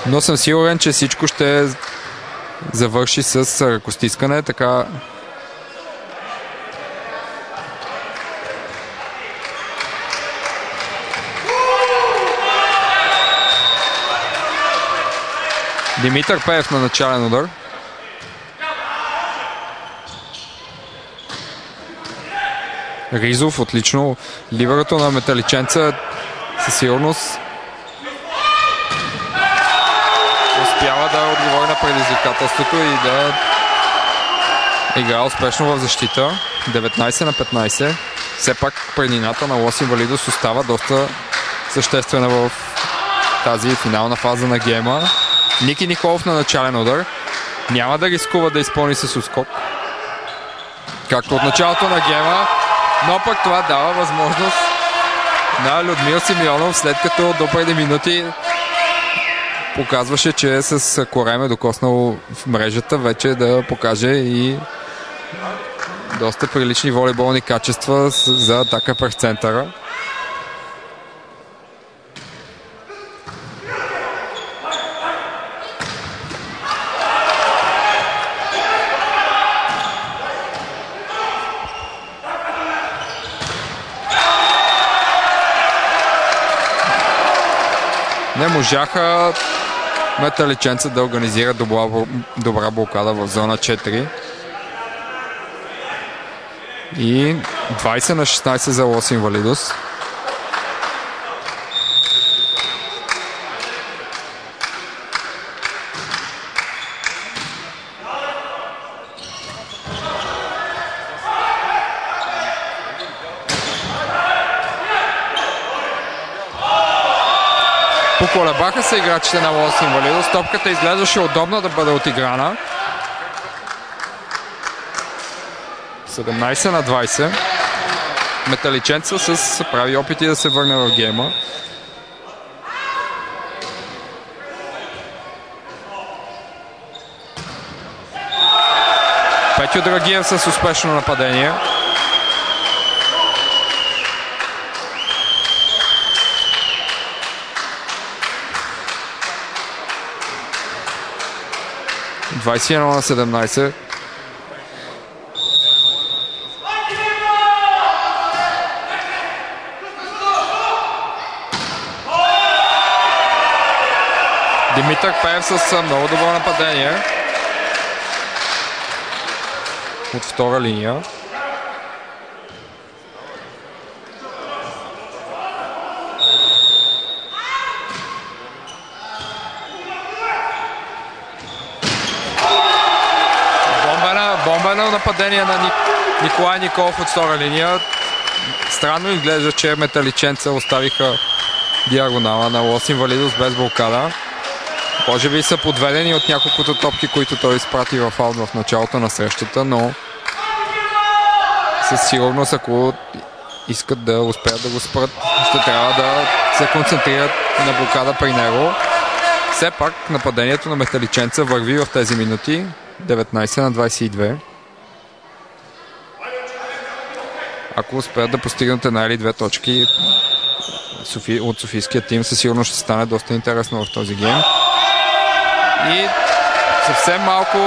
Но съм сигурен, че всичко ще завърши с ръкостискане, така Димитър Пеев на начален удар. Ризов, отлично. Ливърото на Металиченца със сигурност успява да отговори на предизвикателството и да игра успешно в защита. 19 на 15. Все пак предината на Лос Инвалидос остава доста съществена в тази финална фаза на гейма. Ники Николов на начален удар. Няма да рискува да изпълни с ускок. Както от началото на гейма, но пък това дава възможност на Людмил Симеонов, след като до преди минути показваше, че с корем е докоснал в мрежата, вече да покаже и доста прилични волейболни качества за атака през центъра. Не можаха металиченца да организира добра, добра блокада в зона 4. И 20 на 16 за Лос Инвалидос. Поколебаха се играчите на Лос Инвалидос. Топката изглеждаше удобно да бъде отиграна. 17 на 20. Металиченца с прави опити да се върне в гейма. Петю Драгиев с успешно нападение. Двадесет на 17. Димитър Пеев с много добро нападение. От втора линия. Нападение на Ник, Николай Николов от втора линия. Странно изглежда, че металиченца оставиха диагонала на Лос Инвалидос без блокада. Може би са подведени от няколкото топки, които той изпрати в аут в началото на срещата, но със сигурност ако искат да успеят да го спрат. Ще трябва да се концентрират на блокада при него. Все пак нападението на Металиченца върви в тези минути. 19 на 22. Ако успеят да постигнат една или две точки от Софийския тим, със сигурност ще стане доста интересно в този гейм. И съвсем малко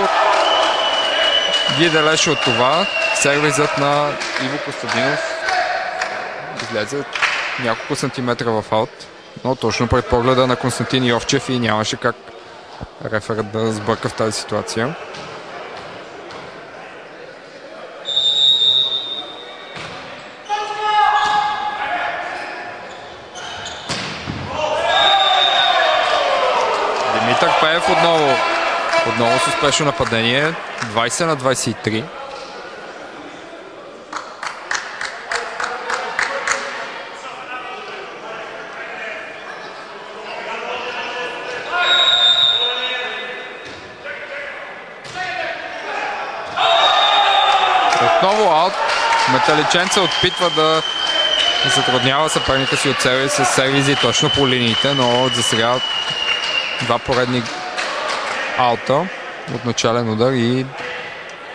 ги далеше от това. Сервизът на Иво Костадинов излезе няколко сантиметра в аут, но точно пред погледа на Константин Йовчев и нямаше как реферът да сбърка в тази ситуация. Димитър Пеев отново, отново с успешно нападение. 20 на 23. Металиченца опитва да затруднява съперника си от себе с сервизи точно по линиите, но за сега два поредни аута от начален удар и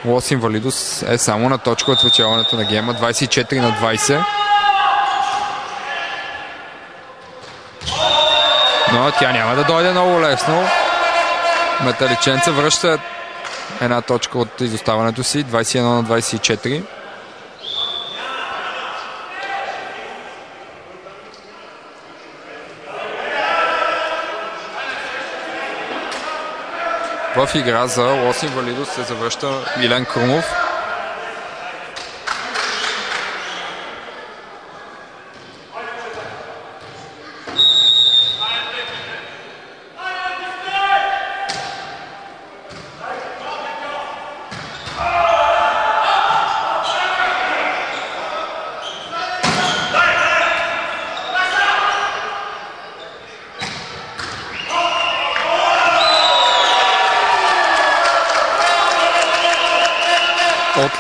Лос Инвалидус е само на точка от вечерването на гейма. 24 на 20. Но тя няма да дойде много лесно. Металиченца връща една точка от изоставането си. 21 на 24. В игра за Лос Инвалидос се завръща Милен Крумов.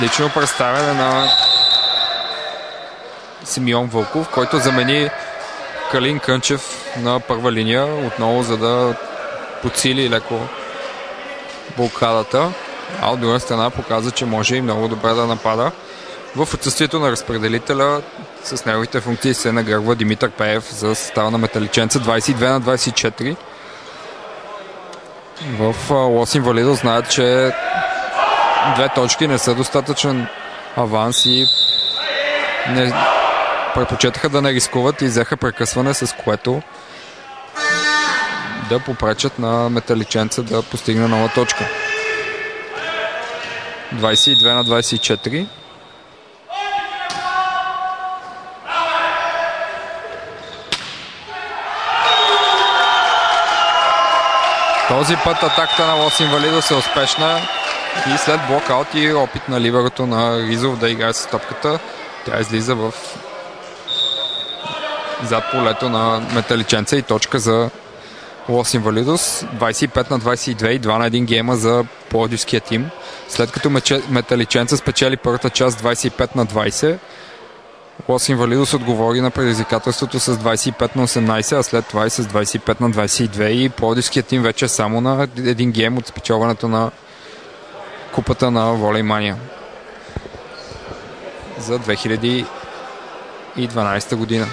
Отлично представяне на Симеон Вълков, който замени Калин Кънчев на първа линия, отново за да подсили леко блокадата. А от друга страна показа, че може и много добре да напада. В отсъствието на разпределителя с неговите функции се нагърва Димитър Пеев за състава на Металиченца 22 на 24. В Лос Инвалидо знаят, че две точки не са достатъчен аванс и не, предпочетаха да не рискуват и взеха прекъсване, с което да попречат на металиченца да постигне нова точка. 22 на 24. Този път атаката на Лос Инвалидос е успешна. И след блокаут и опит на ливерото на Ризов да играе с топката, тя излиза в зад полето на Металиченца и точка за Лос Инвалидос. 25 на 22 и 2 на 1 гейма за Плодивския тим. След като Металиченца спечели първата част 25 на 20, Лос Инвалидос отговори на предизвикателството с 25 на 18, а след това и с 25 на 22 и Плодивският тим вече е само на един гейм от спечелването на купата на Волеймания за 2012 година.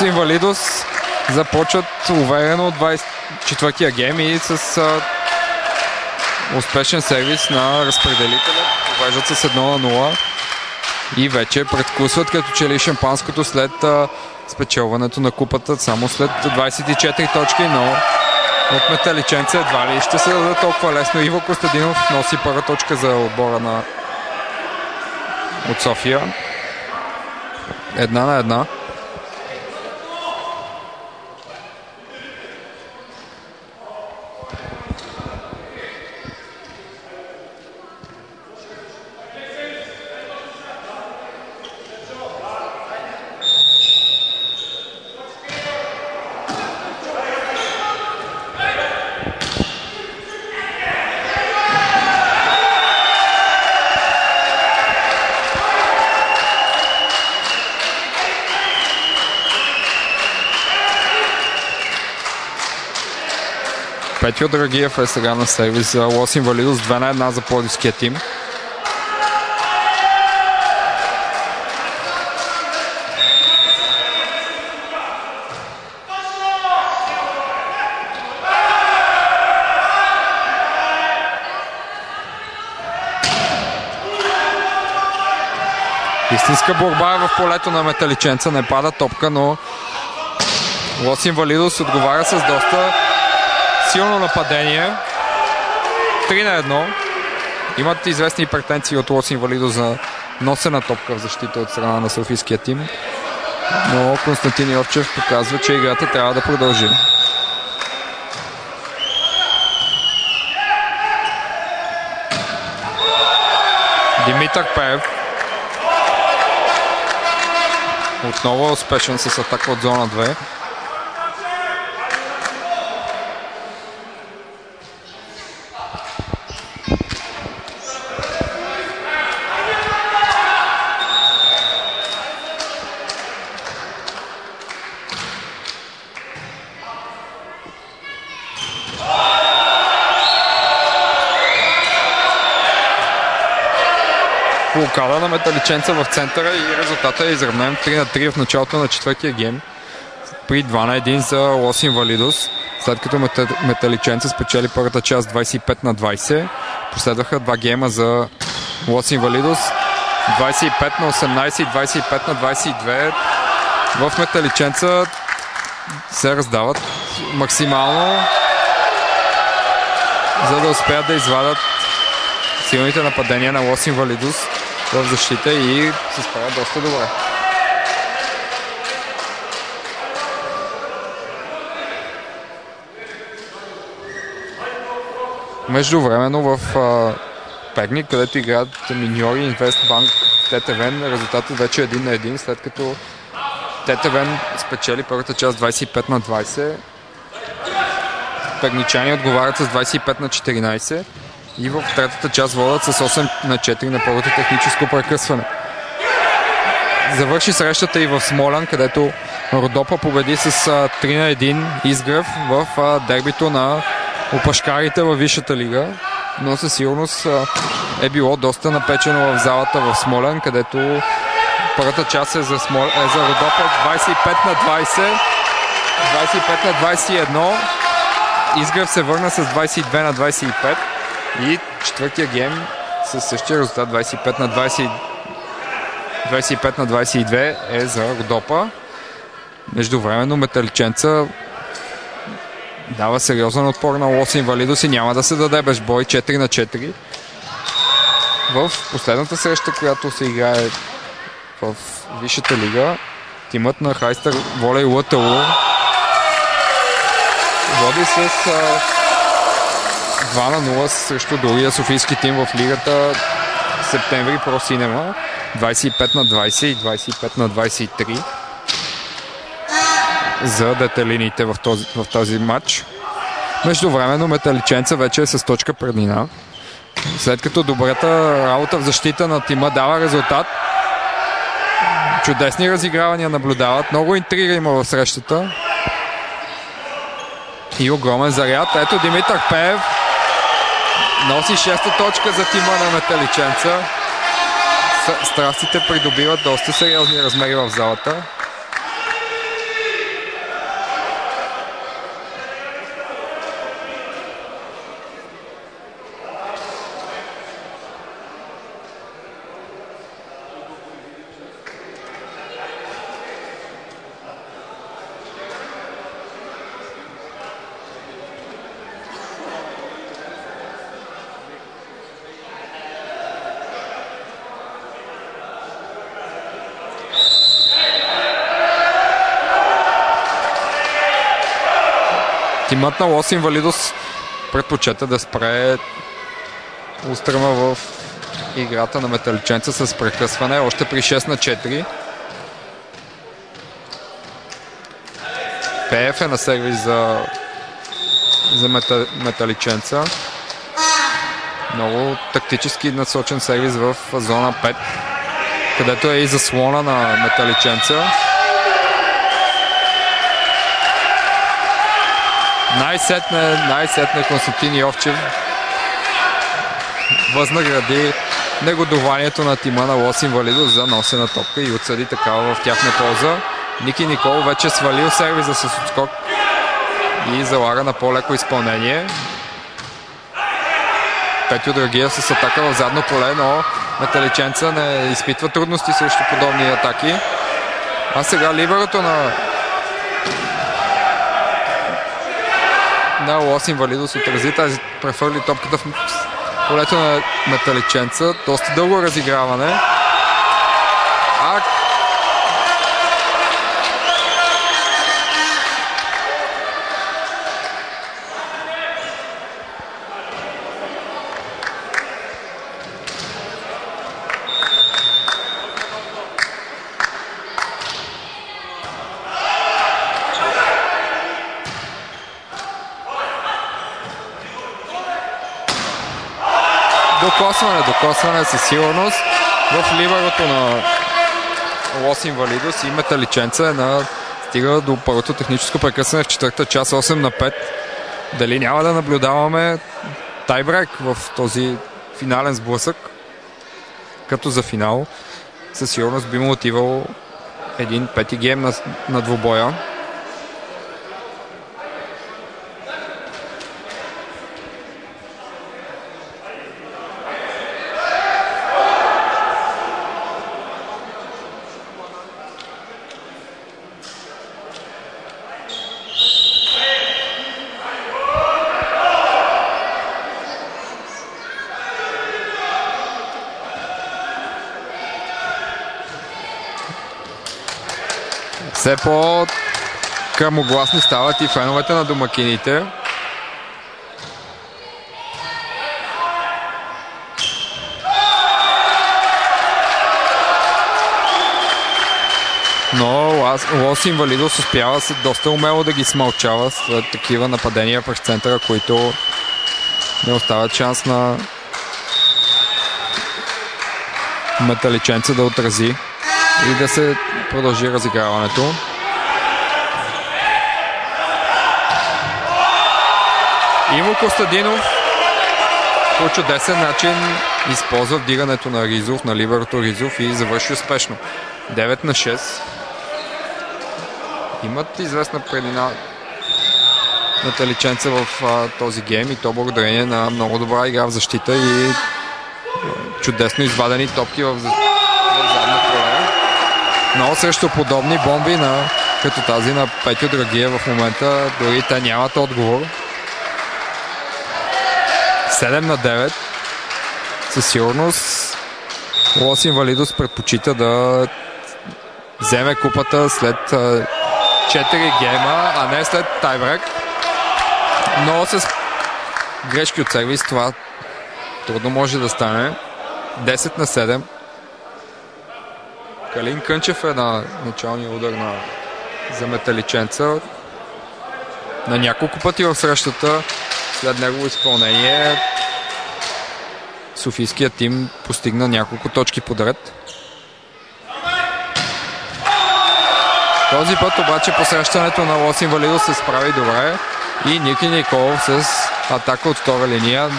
Лос Инвалидос започват уверено от 24-я гейм и с а, успешен сервис на разпределителя. Повеждат с 1 на 0 и вече предвкусват като че ли шампанското след а, спечелването на купата само след 24 точки, но от металиченца едва ли ще се даде толкова лесно. Иво Костадинов носи първа точка за отбора на от София. Една на една. Петио Драгиев е сега на сервис за Лос Инвалидос 2 на 1 за Плодивския тим. Истинска борба е в полето на металиченца. Не пада топка, но Лос Инвалидос отговаря с доста силно нападение. 3 на 1. Имат известни претенции от Лос Инвалидо за носена топка в защита от страна на Софийския тим. Но Константин Йовчев показва, че играта трябва да продължи. Димитър Пев. Отново е успешен с атака от зона 2. Металиченца в центъра и резултата е изравнен 3 на 3 в началото на четвъртия гейм при 2 на 1 за Лос Инвалидос. След като металиченца спечели първата част 25 на 20, последваха два гейма за Лос Инвалидос 25 на 18 и 25 на 22. В металиченца се раздават максимално, за да успеят да извадят силните нападения на Лос Инвалидос в защита и се справя доста добре. Междувременно в а, Перник, където играят миньори Инвестбанк ТТВН, резултатът вече е 1 на 1, след като ТТВН спечели първата част 25 на 20. Перничани отговарят с 25 на 14 и в третата част водят с 8 на 4 на първото техническо прекъсване. Завърши срещата и в Смолян, където Родопа победи с 3 на 1 изгрев в дербито на опашкарите във Висшата лига. Но със сигурност е било доста напечено в залата в Смолян, където първата част е за, Смол... е за Родопа 25 на 20. 25 на 21. Изгрев се върна с 22 на 25. И четвъртия гейм със същия резултат 25 на 20 25 на 22 е за Родопа. Междувременно Металиченца дава сериозен отпор на Лос Инвалидос и няма да се даде без бой 4 на 4. В последната среща, която се играе в Висшата лига, тимът на Хайстър Волей Лътало води с 2 на 0 срещу другия софийски тим в лигата септември про Синема. 25 на 20 и 25 на 23 за детелините в този, в този матч. Междувременно Металиченца вече е с точка преднина. След като добрата работа в защита на тима дава резултат, чудесни разигравания наблюдават. Много интрига има в срещата. И огромен заряд. Ето Димитър Пеев Носи шеста точка за тима на Металиченца. Страстите придобиват доста сериозни размери в залата. Тимът на Лос Инвалидос предпочета да спре устрема в играта на металиченца с прекъсване още при 6 на 4. ПФ е на сервис за, за мета, металиченца. Много тактически насочен сервис в зона 5, където е и заслона на металиченца. Най-сетне, най-сетне Константин Йовчев възнагради негодованието на тима на Лос Инвалидо за носена топка и отсъди такава в тяхна полза. Ники Никол вече свалил сервиза с отскок и залага на по-леко изпълнение. Петю Драгиев с атака в задно поле, но Металиченца не изпитва трудности срещу подобни атаки. А сега ливерото на на Лос Инвалидос отрази тази, префърли топката в полето на Металиченца. Доста дълго разиграване. А докосване, докосване със сигурност в ливърото на Лос Инвалидос и Металиченца е на стига до първото техническо прекъсване в четвърта час 8 на 5. Дали няма да наблюдаваме тайбрек в този финален сблъсък, като за финал със сигурност би му отивал един пети гейм на, на двубоя. Все по-гръмогласни стават и феновете на домакините. Но Лос Инвалидос успява се доста умело да ги смълчава след такива нападения през центъра, които не оставят шанс на металиченца да отрази и да се продължи разиграването. Иво Костадинов по чудесен начин използва вдигането на Ризов, на ливърото Ризов и завърши успешно. 9 на 6. Имат известна предина на таличенца в а, този гейм и то благодарение на много добра игра в защита и чудесно извадени топки в, поле. Но срещу подобни бомби на, като тази на Петю Драгия в момента дори те нямат отговор. 7 на 9. Със сигурност Лос Инвалидос предпочита да вземе купата след 4 гейма, а не след тайбрек. Но с грешки от сервис това трудно може да стане. 10 на 7. Калин Кънчев е на началния удар на за металиченца. На няколко пъти в срещата след негово изпълнение Софийският тим постигна няколко точки подред. Този път обаче посрещането на Лос Инвалидо се справи добре и Ники Николов с атака от втора линия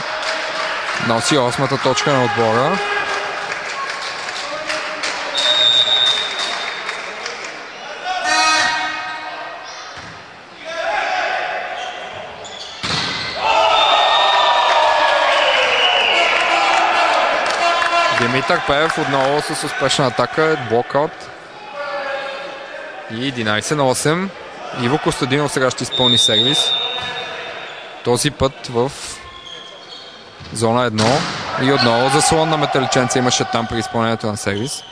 носи осмата точка на отбора. Димитър Пеев отново с успешна атака блокаут. И 11 на 8. Иво Костадинов сега ще изпълни сервис. Този път в зона 1. И отново заслон на металиченца имаше там при изпълнението на сервис.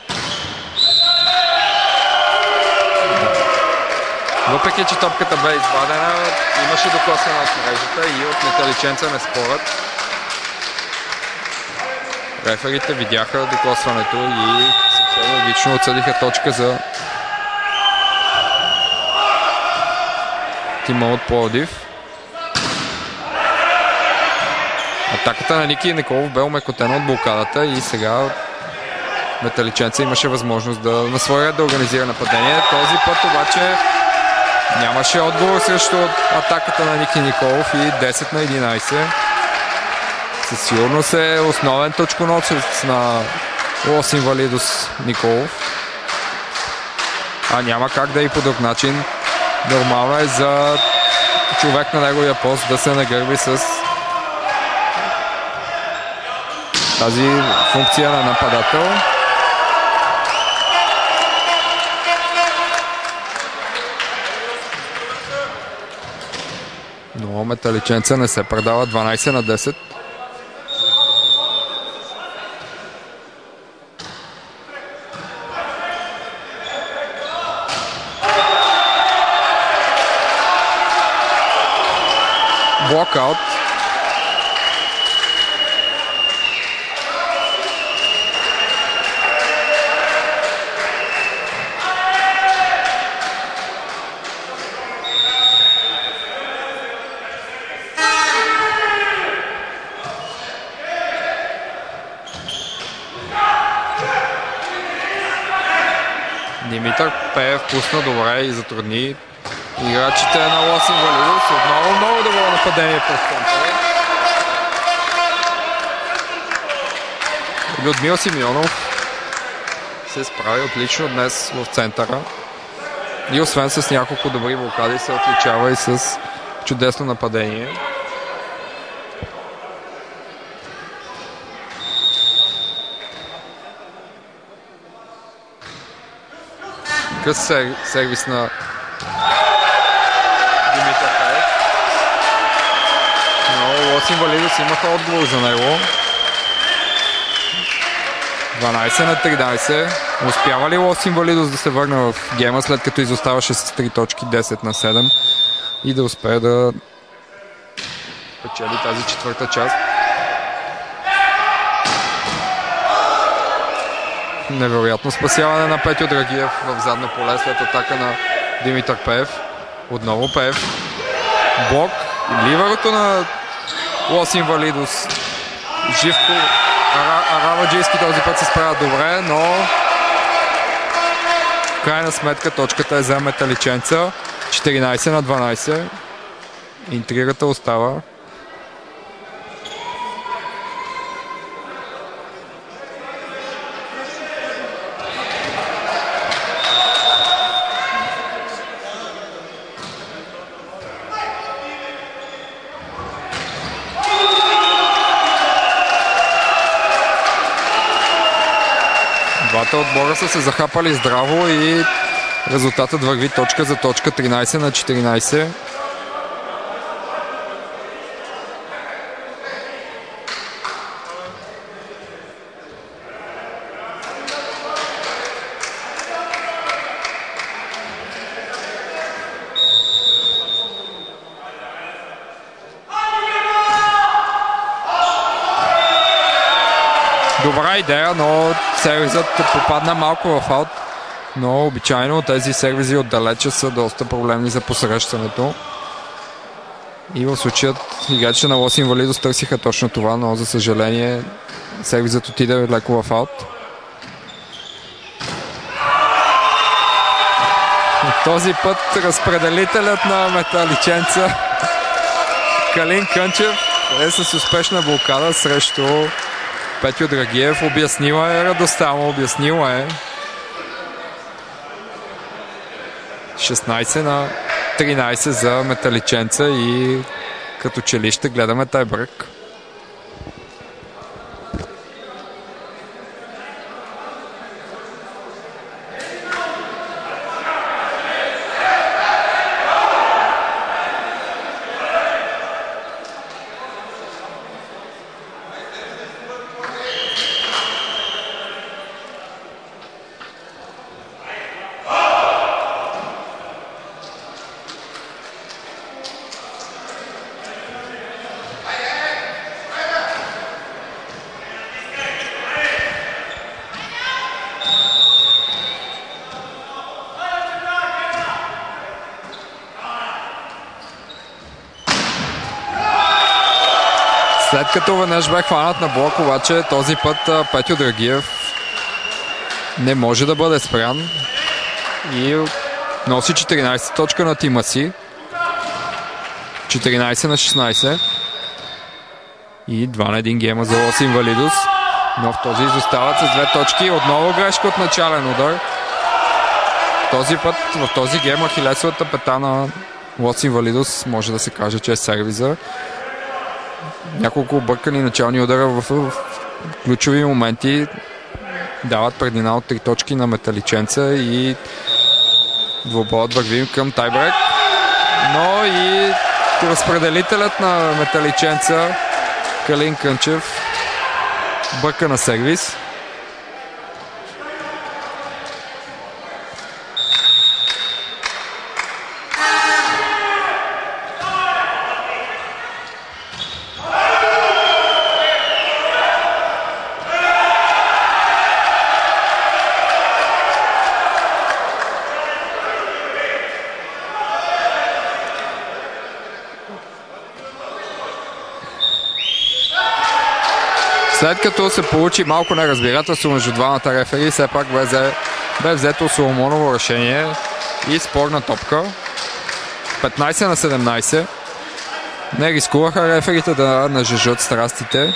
Въпреки, че топката бе извадена, имаше докосване от мрежата и от металиченца не спорят. Реферите видяха докосването и съвсем логично отсъдиха точка за тима от Плодив. Атаката на Ники Николов бе омекотена от блокадата и сега Металиченца имаше възможност да на ред да организира нападение. Този път обаче нямаше отговор срещу атаката на Ники Николов и 10 на 11. Със сигурност е основен точконосец на Лос Инвалидос Николов. А няма как да и по друг начин. Нормално е за човек на неговия пост да се нагърби с тази функция на нападател. Но металиченца не се предава 12 на 10. Блокаут. Димитър Пеев пусна добре и затрудни играчите на Лос Инвалидос. Отново много добро нападение през центъра. Людмил Симеонов се справи отлично днес в центъра. И освен с няколко добри блокади се отличава и с чудесно нападение. Къс сервис на Но Лос Инвалидос имаха отговор за него. 12 на 13. Успява ли Лос Инвалидос да се върне в гема, след като изоставаше с 3 точки 10 на 7 и да успее да печели тази четвърта част? Невероятно спасяване на Петю Драгиев в задно поле след атака на Димитър Пеев. Отново Пеев. Блок. Ливърото на Лос Инвалидос. Живко. Ара, Араваджийски този път се справя добре, но в крайна сметка точката е за металиченца. 14 на 12. Интригата остава. Двата отбора са се захапали здраво и резултатът върви точка за точка 13 на 14. Добра идея, но сервизът попадна малко в аут. Но обичайно тези сервизи отдалече са доста проблемни за посрещането. И в случаят играчите на Лос Инвалидос търсиха точно това, но за съжаление сервизът отиде леко в аут. Този път разпределителят на металиченца Калин Кънчев е с успешна блокада срещу Петю Драгиев. Обяснила е радостта му, обяснила е. 16 на 13 за металиченца и като че ли ще гледаме тайбрък. След като веднъж бе хванат на блок, обаче този път Петю Драгиев не може да бъде спрян и носи 14 точка на тима си. 14 на 16. И 2 на 1 гема за Лос Инвалидус. Но в този изостават с две точки. Отново грешка от начален удар. Този път, в този гем, ахилесовата пета на Лос Инвалидус може да се каже, че е сервиза. Няколко объркани начални удара в, ключови моменти дават преднина от три точки на металиченца и двобоят вървим към тайбрек. Но и разпределителят на металиченца Калин Кънчев бърка на сервис. След като се получи малко неразбирателство между двамата рефери, все пак бе, взе, бе взето Соломоново решение и спорна топка. 15 на 17. Не рискуваха реферите да нажежат страстите.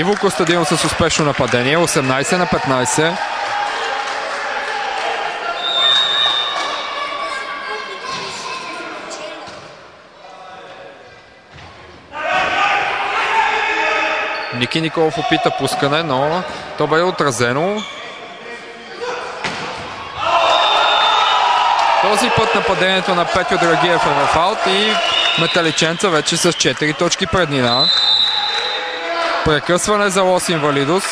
Иво Костадинов с успешно нападение. 18 на 15. Ники Николов опита пускане, но то бе отразено. Този път нападението на Петю Драгиев е в аут и Металиченца вече с 4 точки преднина. Прекъсване за Лос Инвалидус.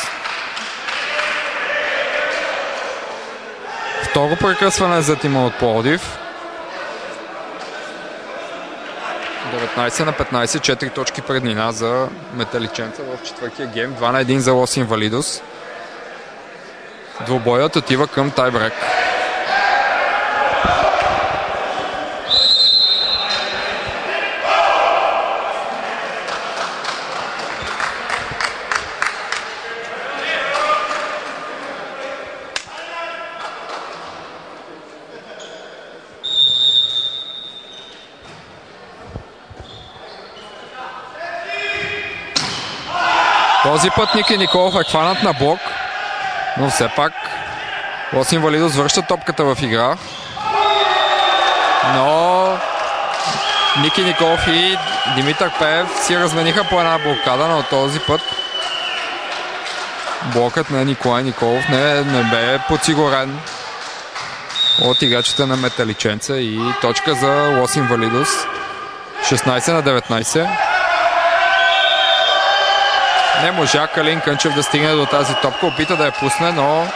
Второ прекъсване за тима от Плодив. 19 на 15, 4 точки преднина за Металиченца в четвъртия гейм. 2 на 1 за Лос Инвалидус. Двобоят отива към тайбрек. Този път Ники Николов е хванат на блок, но все пак Лос Инвалидос връща топката в игра. Но Ники Николов и Димитър Пеев си размениха по една блокада, но този път блокът на Николай Николов не, не бе подсигурен от играчите на Металиченца и точка за Лос Инвалидос 16 на 19. Не можа Калин Кънчев да стигне до тази топка. Опита да я пусне, но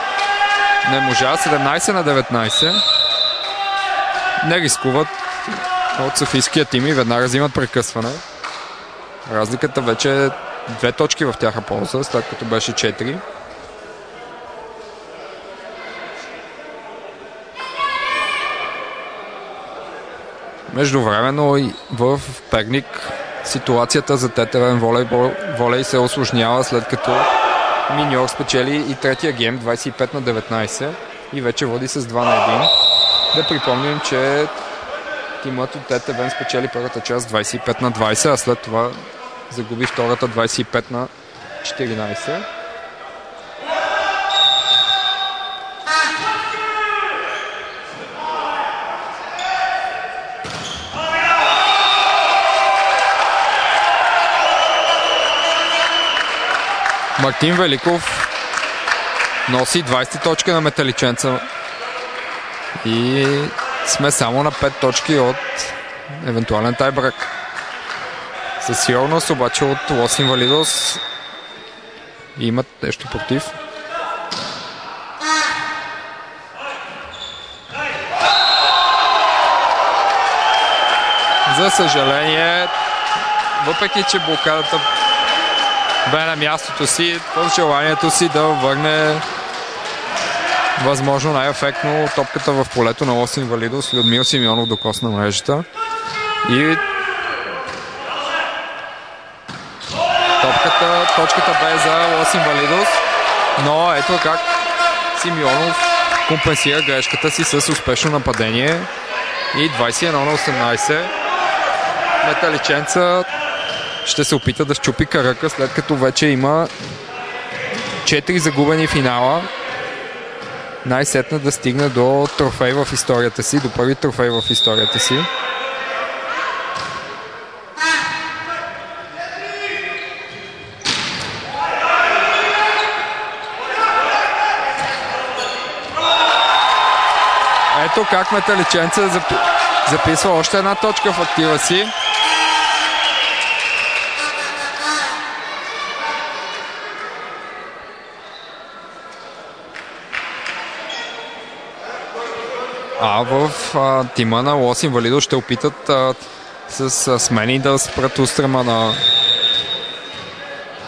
не можа. 17 на 19. Не рискуват от Софийския тим и веднага взимат прекъсване. Разликата вече е две точки в тяха полза, след като беше 4. Междувременно и в Перник ситуацията за ТТВ волейбол, волей се осложнява след като Миньор спечели и третия гейм 25 на 19 и вече води с 2 на 1. Да припомним, че тимът от ТТВ спечели първата част 25 на 20, а след това загуби втората 25 на 14. Мартин Великов носи 20 точки на металиченца и сме само на 5 точки от евентуален тайбрак. Със сигурност обаче от Лос Инвалидос имат нещо против. За съжаление, въпреки че блокадата бе на мястото си в желанието си да върне възможно най-ефектно топката в полето на Лос Инвалидос. Людмил Симеонов докосна мрежата. И топката, точката бе за Лос Инвалидос, но ето как Симеонов компенсира грешката си с успешно нападение и 21 на 18. Металиченца ще се опита да щупи каръка, след като вече има 4 загубени финала. Най-сетна да стигне до трофей в историята си, до първи трофей в историята си. Ето как Металиченца записва още една точка в актива си. А в а, тима на Лос Инвалидо ще опитат а, с а, смени да спрат устрема на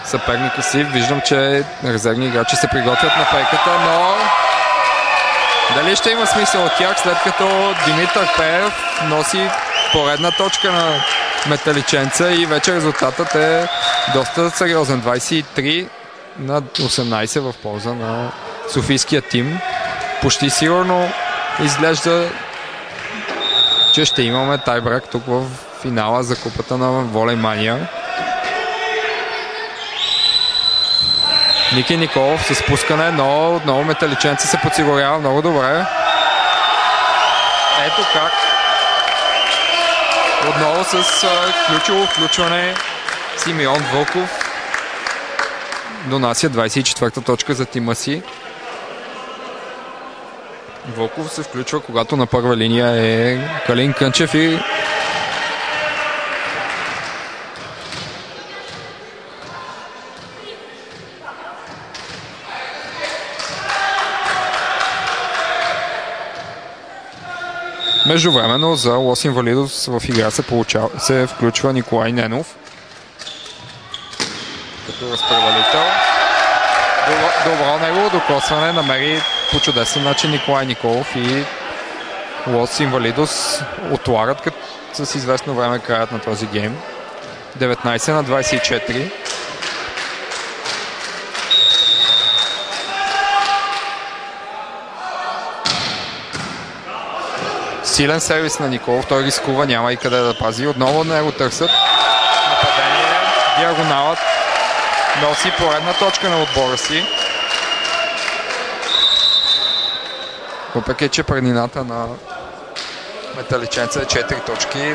съперника си. Виждам, че резервни играчи се приготвят на пейката, но дали ще има смисъл от тях, след като Димитър Пеев носи поредна точка на Металиченца и вече резултатът е доста сериозен. 23 на 18 в полза на Софийския тим. Почти сигурно изглежда, че ще имаме тайбрак тук в финала за купата на Волеймания. Ники Николов с спускане, но отново металиченца се подсигурява много добре. Ето как. Отново с ключово включване Симеон Вълков донася 24-та точка за тима си. Вълков се включва, когато на първа линия е Калин Кънчев и Междувременно за Лос Инвалидос в игра се, получава, се включва Николай Ненов като разпределител. Добро негово докосване намери по чудесен начин Николай Николов и Лос Инвалидос отлагат като с известно време краят на този гейм. 19 на 24. Силен сервис на Николов, той рискува, няма и къде да пази. Отново не го търсят. Нападение, диагоналът носи поредна точка на отбора си. Въпреки, че преднината на металиченца е 4 точки,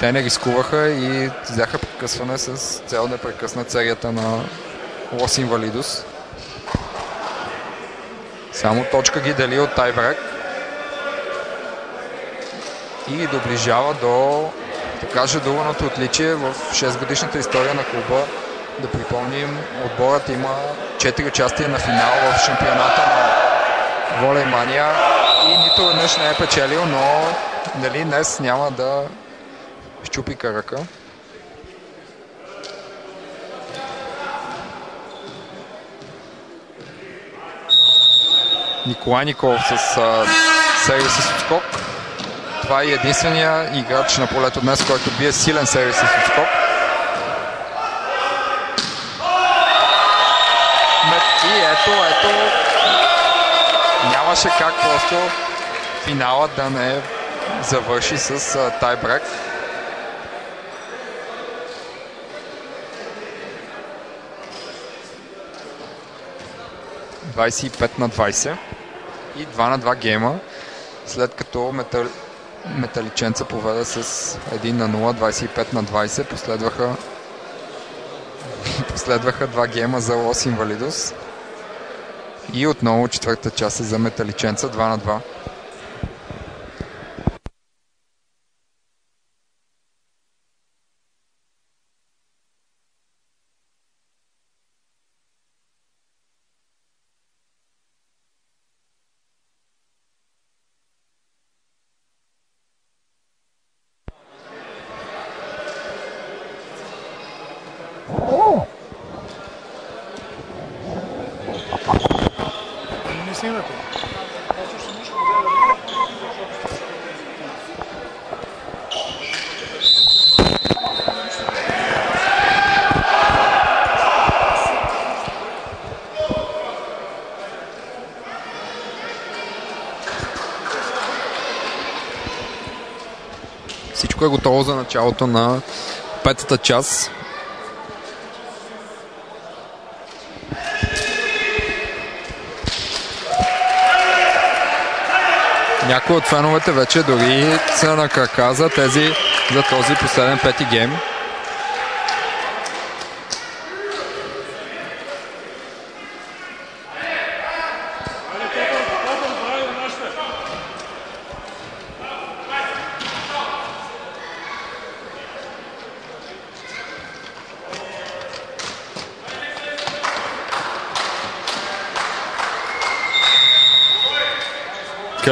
те не рискуваха и взяха прекъсване с цел да прекъснат серията на Лос Инвалидус. Само точка ги дели от тайбрек и доближава до така жадуваното отличие в 6 годишната история на клуба. Да припомним, отборът има 4 участия на финал в шампионата на Волеймания и нито веднъж не е печелил, но нали, днес няма да щупи карака. Николай Николов с сервис с отскок. Това е единствения играч на полето днес, който бие силен сервис с отскок. И ето, ето, нямаше как просто финала да не завърши с тайбрек. на 20 и 2 на 2 гейма, след като метал... Металиченца поведе с 1 на 0, 25 на 20, последваха последваха два гейма за Лос Инвалидос. И отново четвърта част е за Металиченца, 2 на 2. Готово за началото на петата част. Някои от феновете вече дори са на крака за тези, за този последен пети гейм.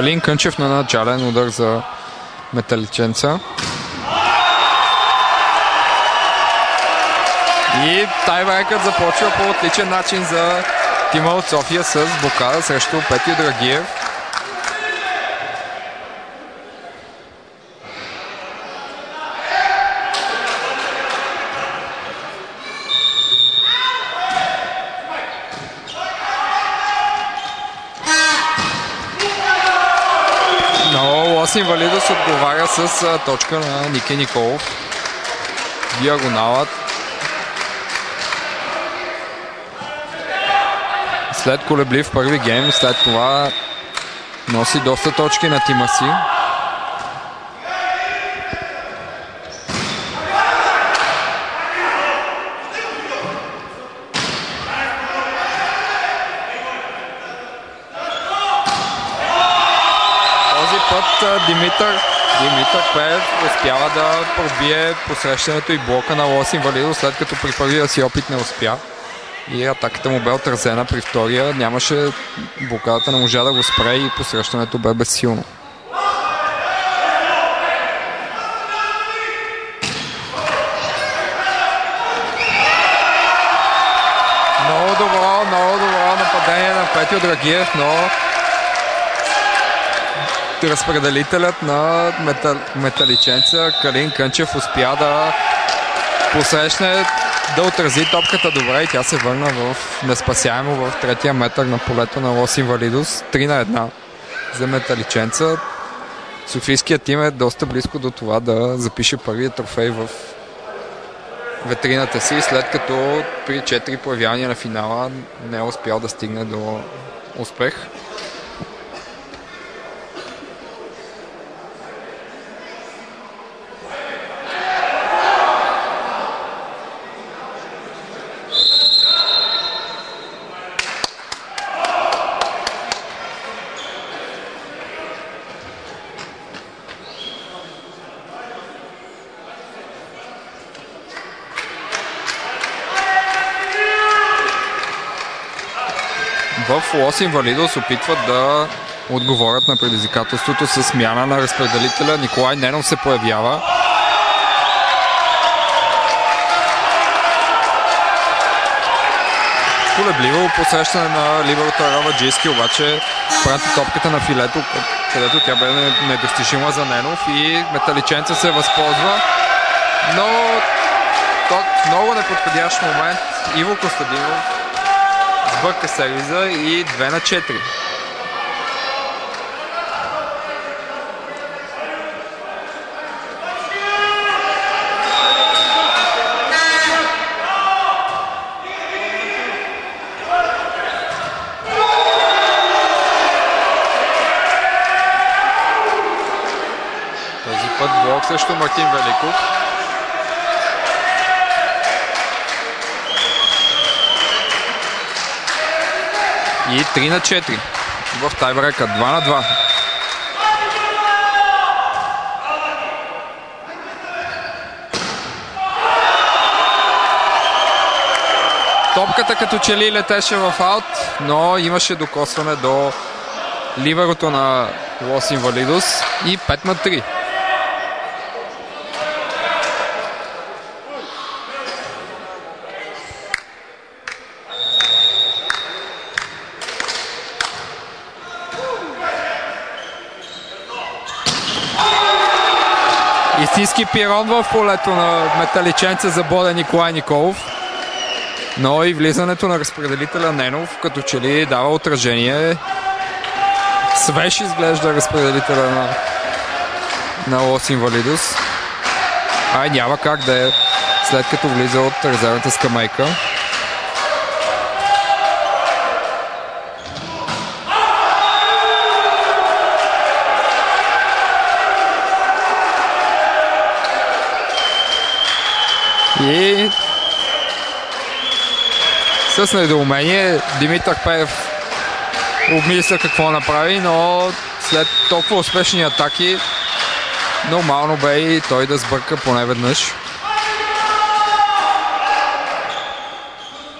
Калин Кънчев на начален удар за металиченца. И тайбрейкът започва по отличен начин за тима от София с блокада срещу Петю Драгиев. Лосин Валидос отговаря с точка на Ники Николов. Диагоналът. След колеблив първи гейм, след това носи доста точки на тима си. Димитър, Димитър Пеев успява да пробие посрещането и блока на Лос Инвалидо, след като при първия си опит не успя. И атаката му бе отразена при втория. Нямаше блокадата, не можа да го спре и посрещането бе безсилно. Много добро, много добро нападение на Петю Драгиев, но разпределителят на метал, металиченца Калин Кънчев успя да посрещне да отрази топката добре и тя се върна в неспасяемо в третия метър на полето на Лос Инвалидус. 3 на 1 за металиченца. Софийският тим е доста близко до това да запише първия трофей в ветрината си, след като при 4 появявания на финала не е успял да стигне до успех. Лос Инвалидос опитват да отговорят на предизвикателството с смяна на разпределителя. Николай Ненов се появява. Колебливо посрещане на либерата Раваджийски, обаче прати топката на филето, където тя бе недостижима за Ненов и металиченца се възползва. Но в много неподходящ момент Иво Костадинов Сбърка сервиза и 2 на 4. Този път блок срещу Мартин Великов. И 3 на 4 в тайбрека. 2 на 2. Топката като че ли летеше в аут, но имаше докосване до ливерото на Лос Инвалидус и 5 на 3. Истински пирон в полето на металиченца за Боде Николай Николов. Но и влизането на разпределителя Ненов, като че ли дава отражение. Свеж изглежда разпределителя на, на Лос Инвалидус. Ай, няма как да е след като влиза от резервната скамейка. И с недоумение Димитър Пеев обмисля какво направи, но след толкова успешни атаки нормално бе и той да сбърка поне веднъж.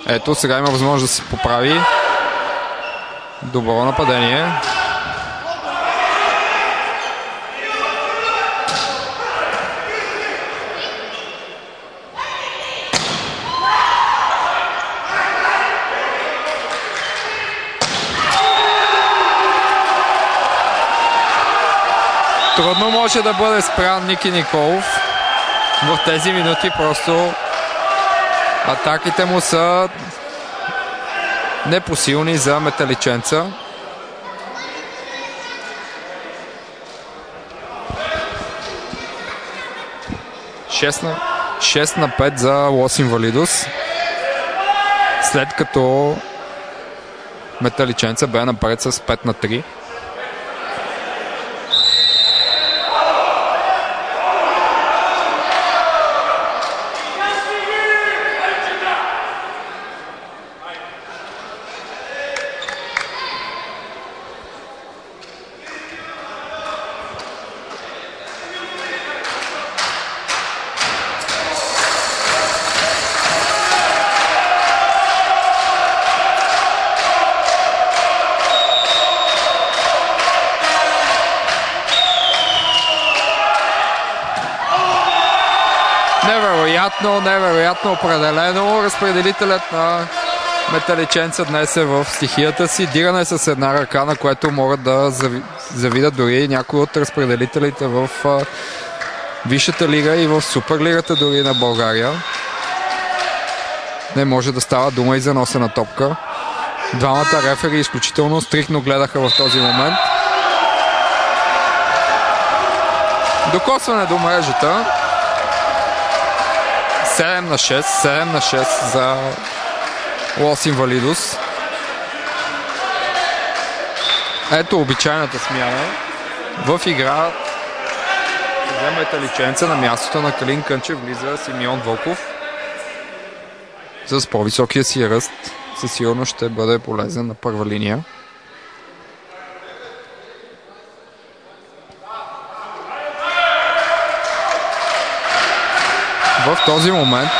Ето, сега има възможност да се поправи. Добро нападение. Трудно може да бъде спрян Ники Николов. В тези минути просто атаките му са непосилни за металиченца. Шест на, 6 на 5 за Лос Инвалидус. След като металиченца бе напред с 5 на 3. Невероятно определено. Разпределителят на металиченца днес е в стихията си. Диране с една ръка, на което могат да завидат дори някои от разпределителите в Висшата лига и в Суперлигата дори на България. Не може да става дума и за носена топка. Двамата рефери изключително стрихно гледаха в този момент. Докосване до мрежата. 7 на 6, 7 на 6 за Лос Инвалидус. Ето обичайната смяна. В игра взема металиченца на мястото на Калин Кънчев влиза Симеон Вълков. С по-високия си ръст със сигурност ще бъде полезен на първа линия. В този момент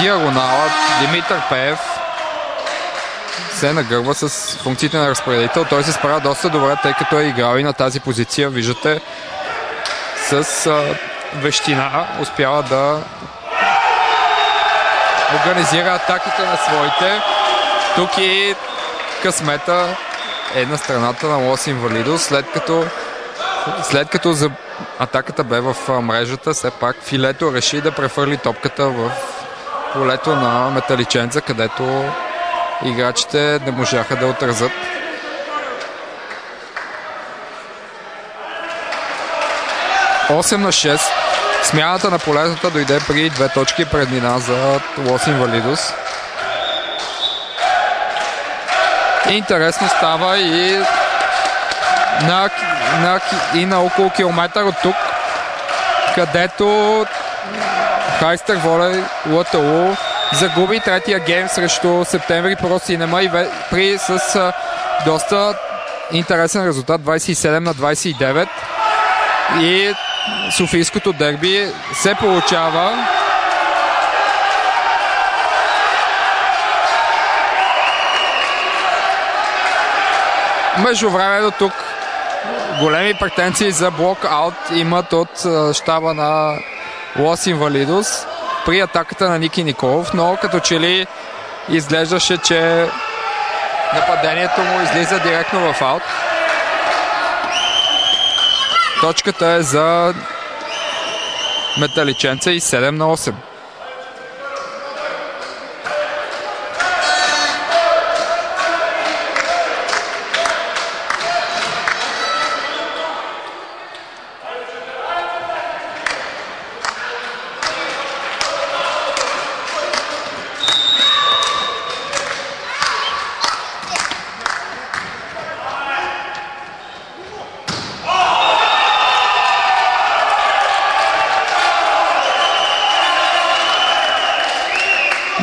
диагоналът Димитър Пеев се нагърва с функциите на разпределител. Той се справя доста добре, тъй като е играл и на тази позиция. Виждате с а, вещина успява да организира атаките на своите. Тук и късмета е на страната на Лос Инвалидо, след като след като за атаката бе в мрежата, все пак Филето реши да префърли топката в полето на Металиченца, където играчите не можаха да отразят. Осем на 6. Смяната на полетата дойде при две точки преднина за Лос Инвалидус. Интересно става и на, на, и на около километър от тук, където Хайстър Волей ЛТУ загуби третия гейм срещу Септември Про Синема и при с а, доста интересен резултат 27 на 29 и Софийското дерби се получава. Между времето тук големи претенции за блок-аут имат от щаба на Лос Инвалидус при атаката на Ники Николов, но като че ли изглеждаше, че нападението му излиза директно в аут. Точката е за Металиченца и 7 на 8.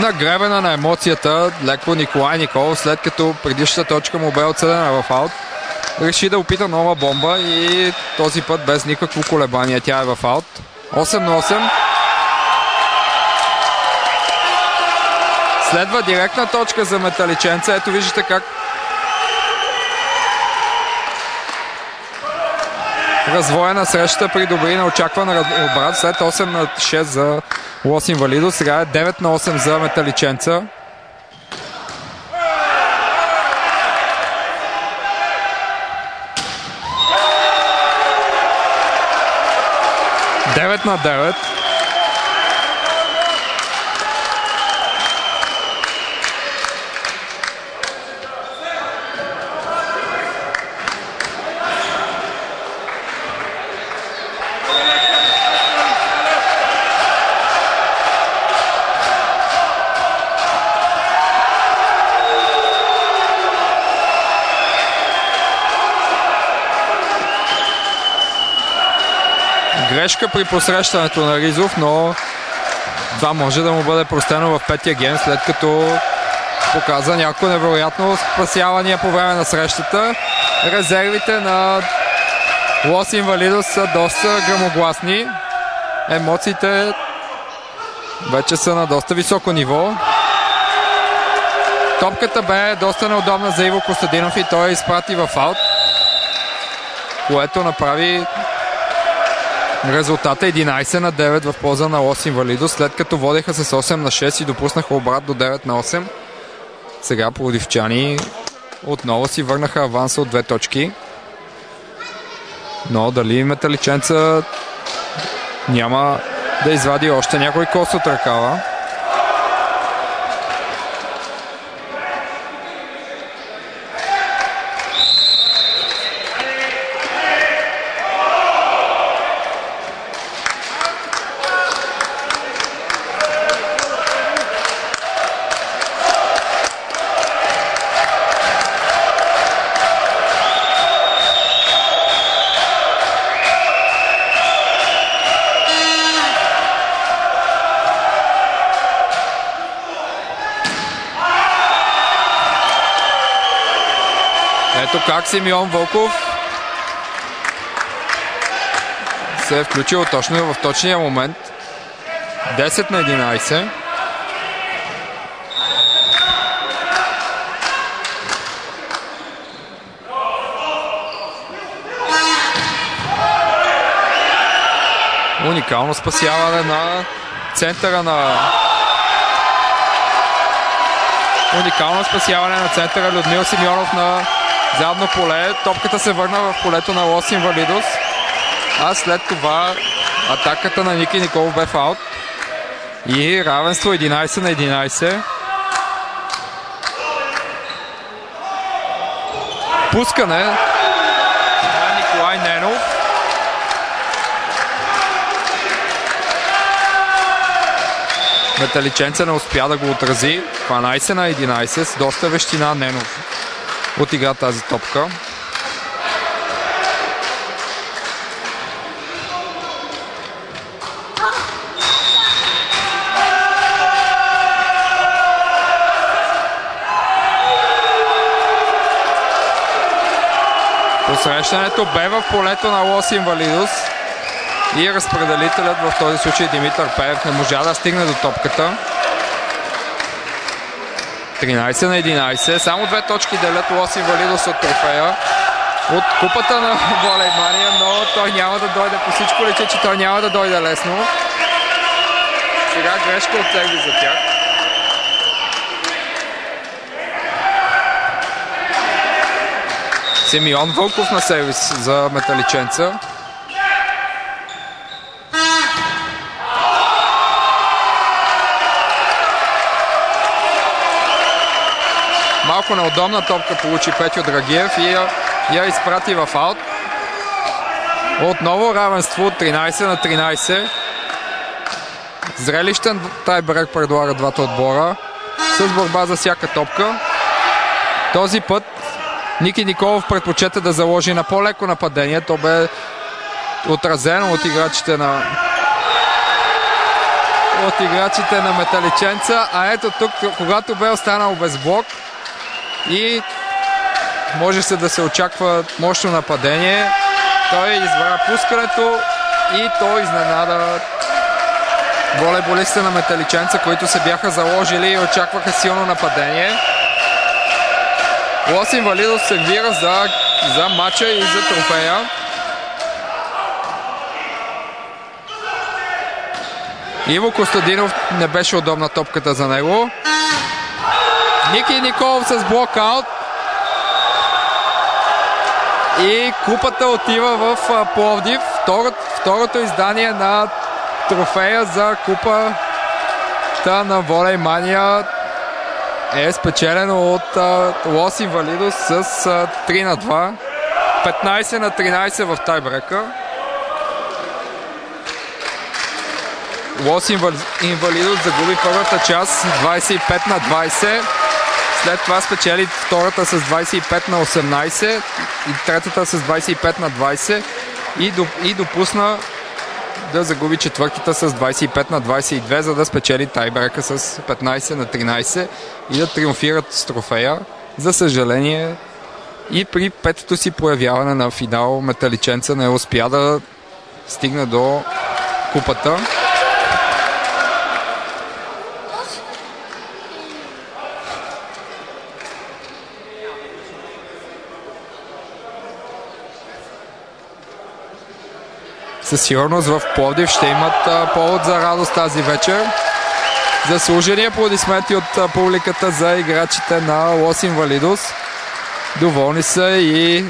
На гребена на емоцията леко Николай Николов, след като предишната точка му бе отсъдена в аут, реши да опита нова бомба и този път без никакво колебание тя е в аут. 8 на 8. Следва директна точка за металиченца. Ето виждате как развоя на срещата придобри на очакван обрат след 8 на 6 за Лос Инвалидо. Сега е 9 на 8 за Металиченца. Девет на 9. Грешка при посрещането на Ризов, но това може да му бъде простено в петия ген, след като показа някакво невероятно спасявания по време на срещата. Резервите на Лос Инвалидос са доста грамогласни. Емоциите вече са на доста високо ниво. Топката бе доста неудобна за Иво Костадинов и той изпрати в аут, което направи Резултата 11 е на 9 в полза на Лос Инвалидо, след като водеха с 8 на 6 и допуснаха обрат до 9 на 8. Сега плодивчани отново си върнаха аванса от две точки. Но дали металиченца няма да извади още някой кос от ръкава. Как Симеон Вълков се е включил точно в точния момент. 10 на 11. Уникално спасяване на центъра на уникално спасяване на центъра Людмил Симеонов на задно поле. Топката се върна в полето на Лос Инвалидос. А след това атаката на Ники Николов бе фаут. И равенство 11 на 11. Пускане на Николай Ненов. Металиченца не успя да го отрази. 12 на 11 с доста вещина Ненов отигра тази топка. Посрещането бе в полето на Лос Инвалидус и разпределителят в този случай Димитър Пеев не можа да стигне до топката. 13 на 11. Само две точки делят Лос Инвалидос от трофея. От купата на Волей Мария, но той няма да дойде по всичко лече, че той няма да дойде лесно. Сега грешка от сервис за тях. Симеон Вълков на сервис за металиченца. Малко неудобна топка получи Петю Драгиев и я, я изпрати в аут. Отново равенство от 13 на 13. Зрелищен тайбрек предлага двата отбора с борба за всяка топка. Този път Ники Николов предпочета да заложи на по-леко нападение. То бе отразено от играчите на от играчите на Металиченца. А ето тук, когато бе останал без блок и може се да се очаква мощно нападение, той избра пускането и той изненада волейболистите на Металиченца, които се бяха заложили и очакваха силно нападение. Лос Инвалидов сервира за, за матча и за трофея. Иво Костадинов не беше удобна топката за него. Ники Николов с блокаут. И купата отива в Пловдив. Второто, второто издание на трофея за купата на Волей Мания е спечелено от Лос Инвалидос с 3 на 2. 15 на 13 в тайбрека. Лос Инвалидос загуби първата част 25 на 20. След това спечели втората с 25 на 18 и третата с 25 на 20 и, и допусна да загуби четвъртата с 25 на 22, за да спечели тайбрека с 15 на 13 и да триумфират с трофея. За съжаление и при петото си появяване на финал Металиченца не успя да стигне до купата. Със сигурност в Пловдив ще имат повод за радост тази вечер. Заслужени аплодисменти от публиката за играчите на Лос Инвалидос. Доволни са и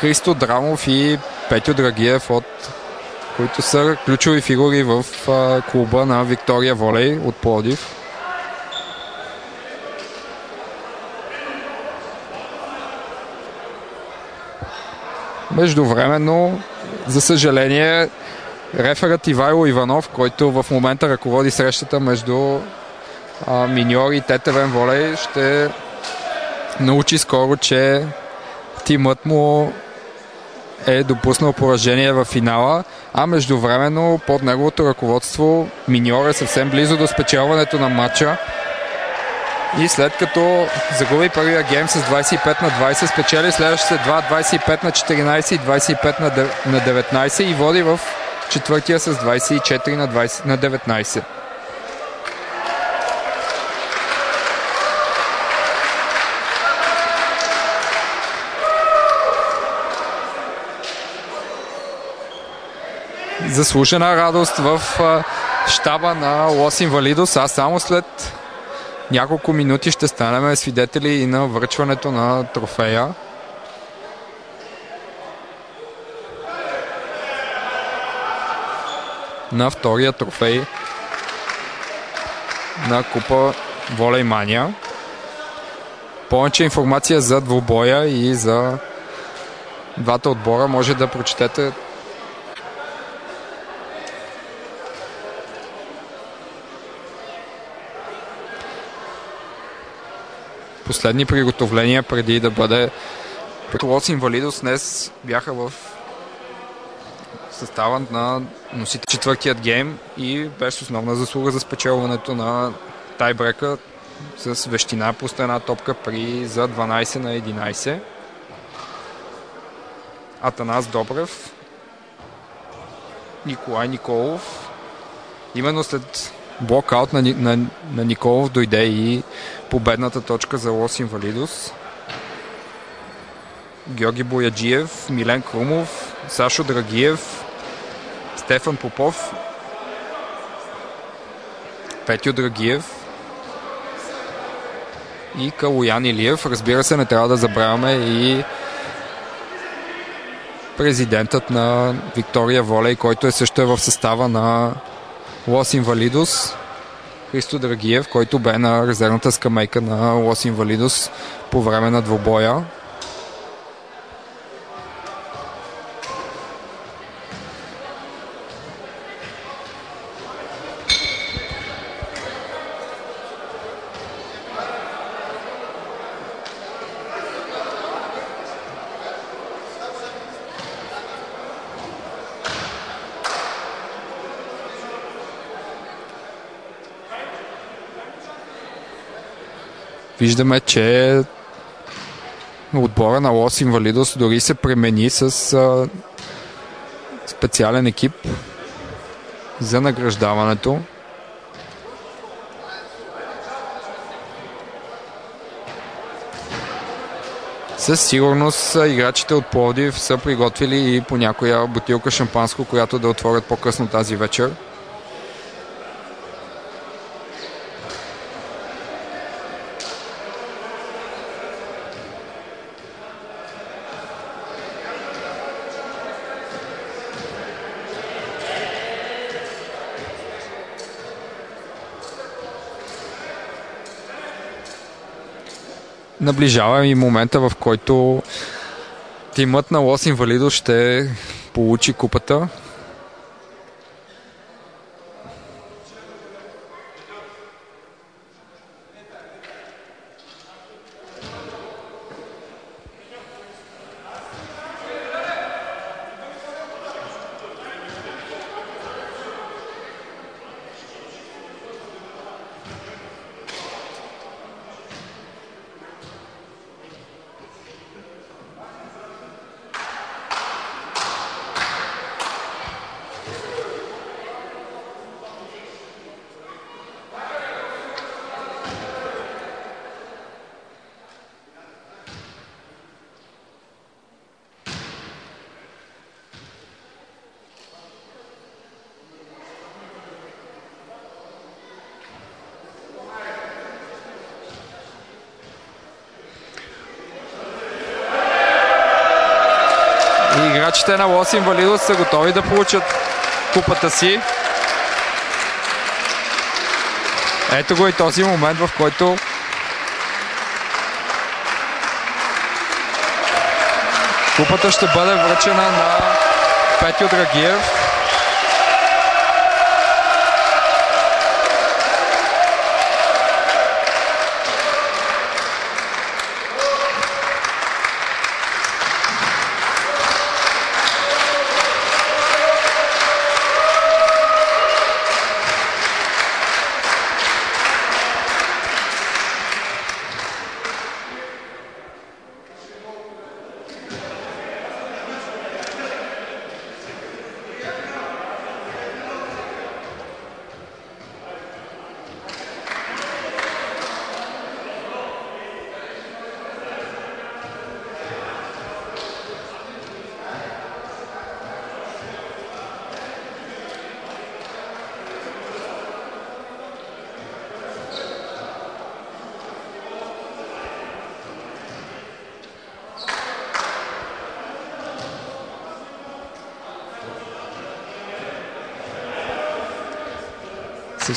Христо Драмов и Петю Драгиев, от които са ключови фигури в клуба на Виктория Волей от Пловдив. Междувременно, за съжаление, реферът Ивайло Иванов, който в момента ръководи срещата между а, Миньор и Тетевен Волей, ще научи скоро, че тимът му е допуснал поражение в финала, а междувременно под неговото ръководство Миньор е съвсем близо до спечелването на матча. И след като загуби първия гейм с 25 на 20, спечели следващите два 25 на 14 и 25 на 19 и води в четвъртия с 24 на, 20, на 19. Заслужена радост в щаба на Лос Инвалидос, а само след няколко минути ще станем свидетели и на връчването на трофея. На втория трофей на Купа Волеймания. Повече информация за двубоя и за двата отбора може да прочетете последни приготовления преди да бъде Лос Инвалидос днес бяха в състава на носите четвъртият гейм и без основна заслуга за спечелването на тайбрека с вещина по една топка при за 12 на 11. Атанас Добрев, Николай Николов. Именно след блокаут на, на, на Николов дойде и победната точка за Лос Инвалидос. Георги Бояджиев, Милен Крумов, Сашо Драгиев, Стефан Попов, Петю Драгиев и Калоян Илиев. Разбира се, не трябва да забравяме и президентът на Виктория Волей, който е също е в състава на Лос Инвалидос. Христо Драгиев, който бе на резервната скамейка на Лос Инвалидос по време на двобоя. Виждаме, че отбора на Лос Инвалидос дори се премени с а, специален екип за награждаването. Със сигурност играчите от Пловдив са приготвили и по някоя бутилка шампанско, която да отворят по-късно тази вечер. Наближава и момента, в който тимът на Лос Инвалидо ще получи купата. Играчите на Лос Инвалидос са готови да получат купата си. Ето го и този момент, в който купата ще бъде връчена на Петю Драгиев.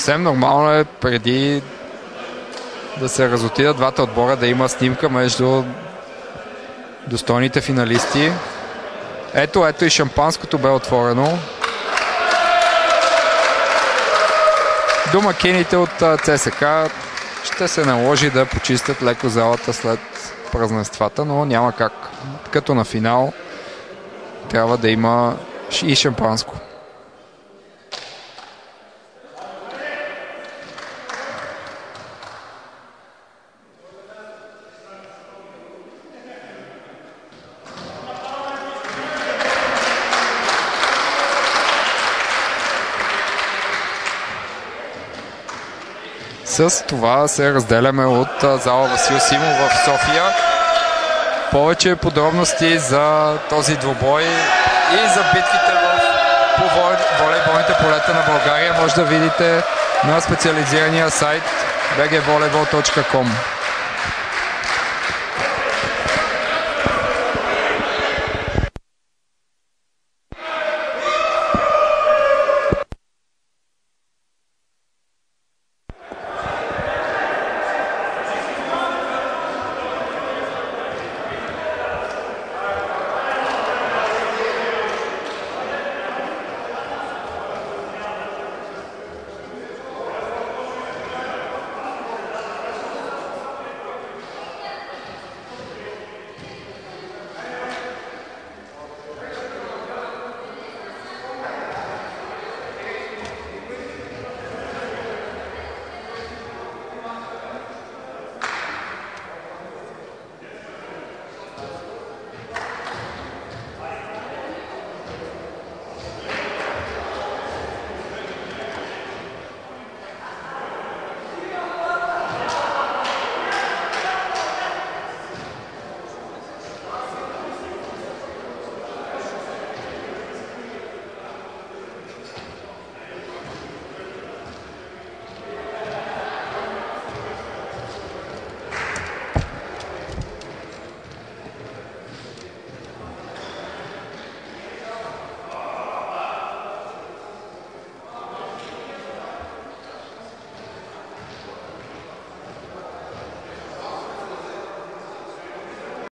Съвсем нормално е преди да се разотидат двата отбора да има снимка между достойните финалисти. Ето, ето и шампанското бе отворено. Домакините от ЦСК ще се наложи да почистят леко залата след празненствата, но няма как. Като на финал трябва да има и шампанско. С това се разделяме от зала Васил Симов в София. Повече подробности за този двобой и за битките в, по волейболните полета на България може да видите на специализирания сайт bgvolleyball.com.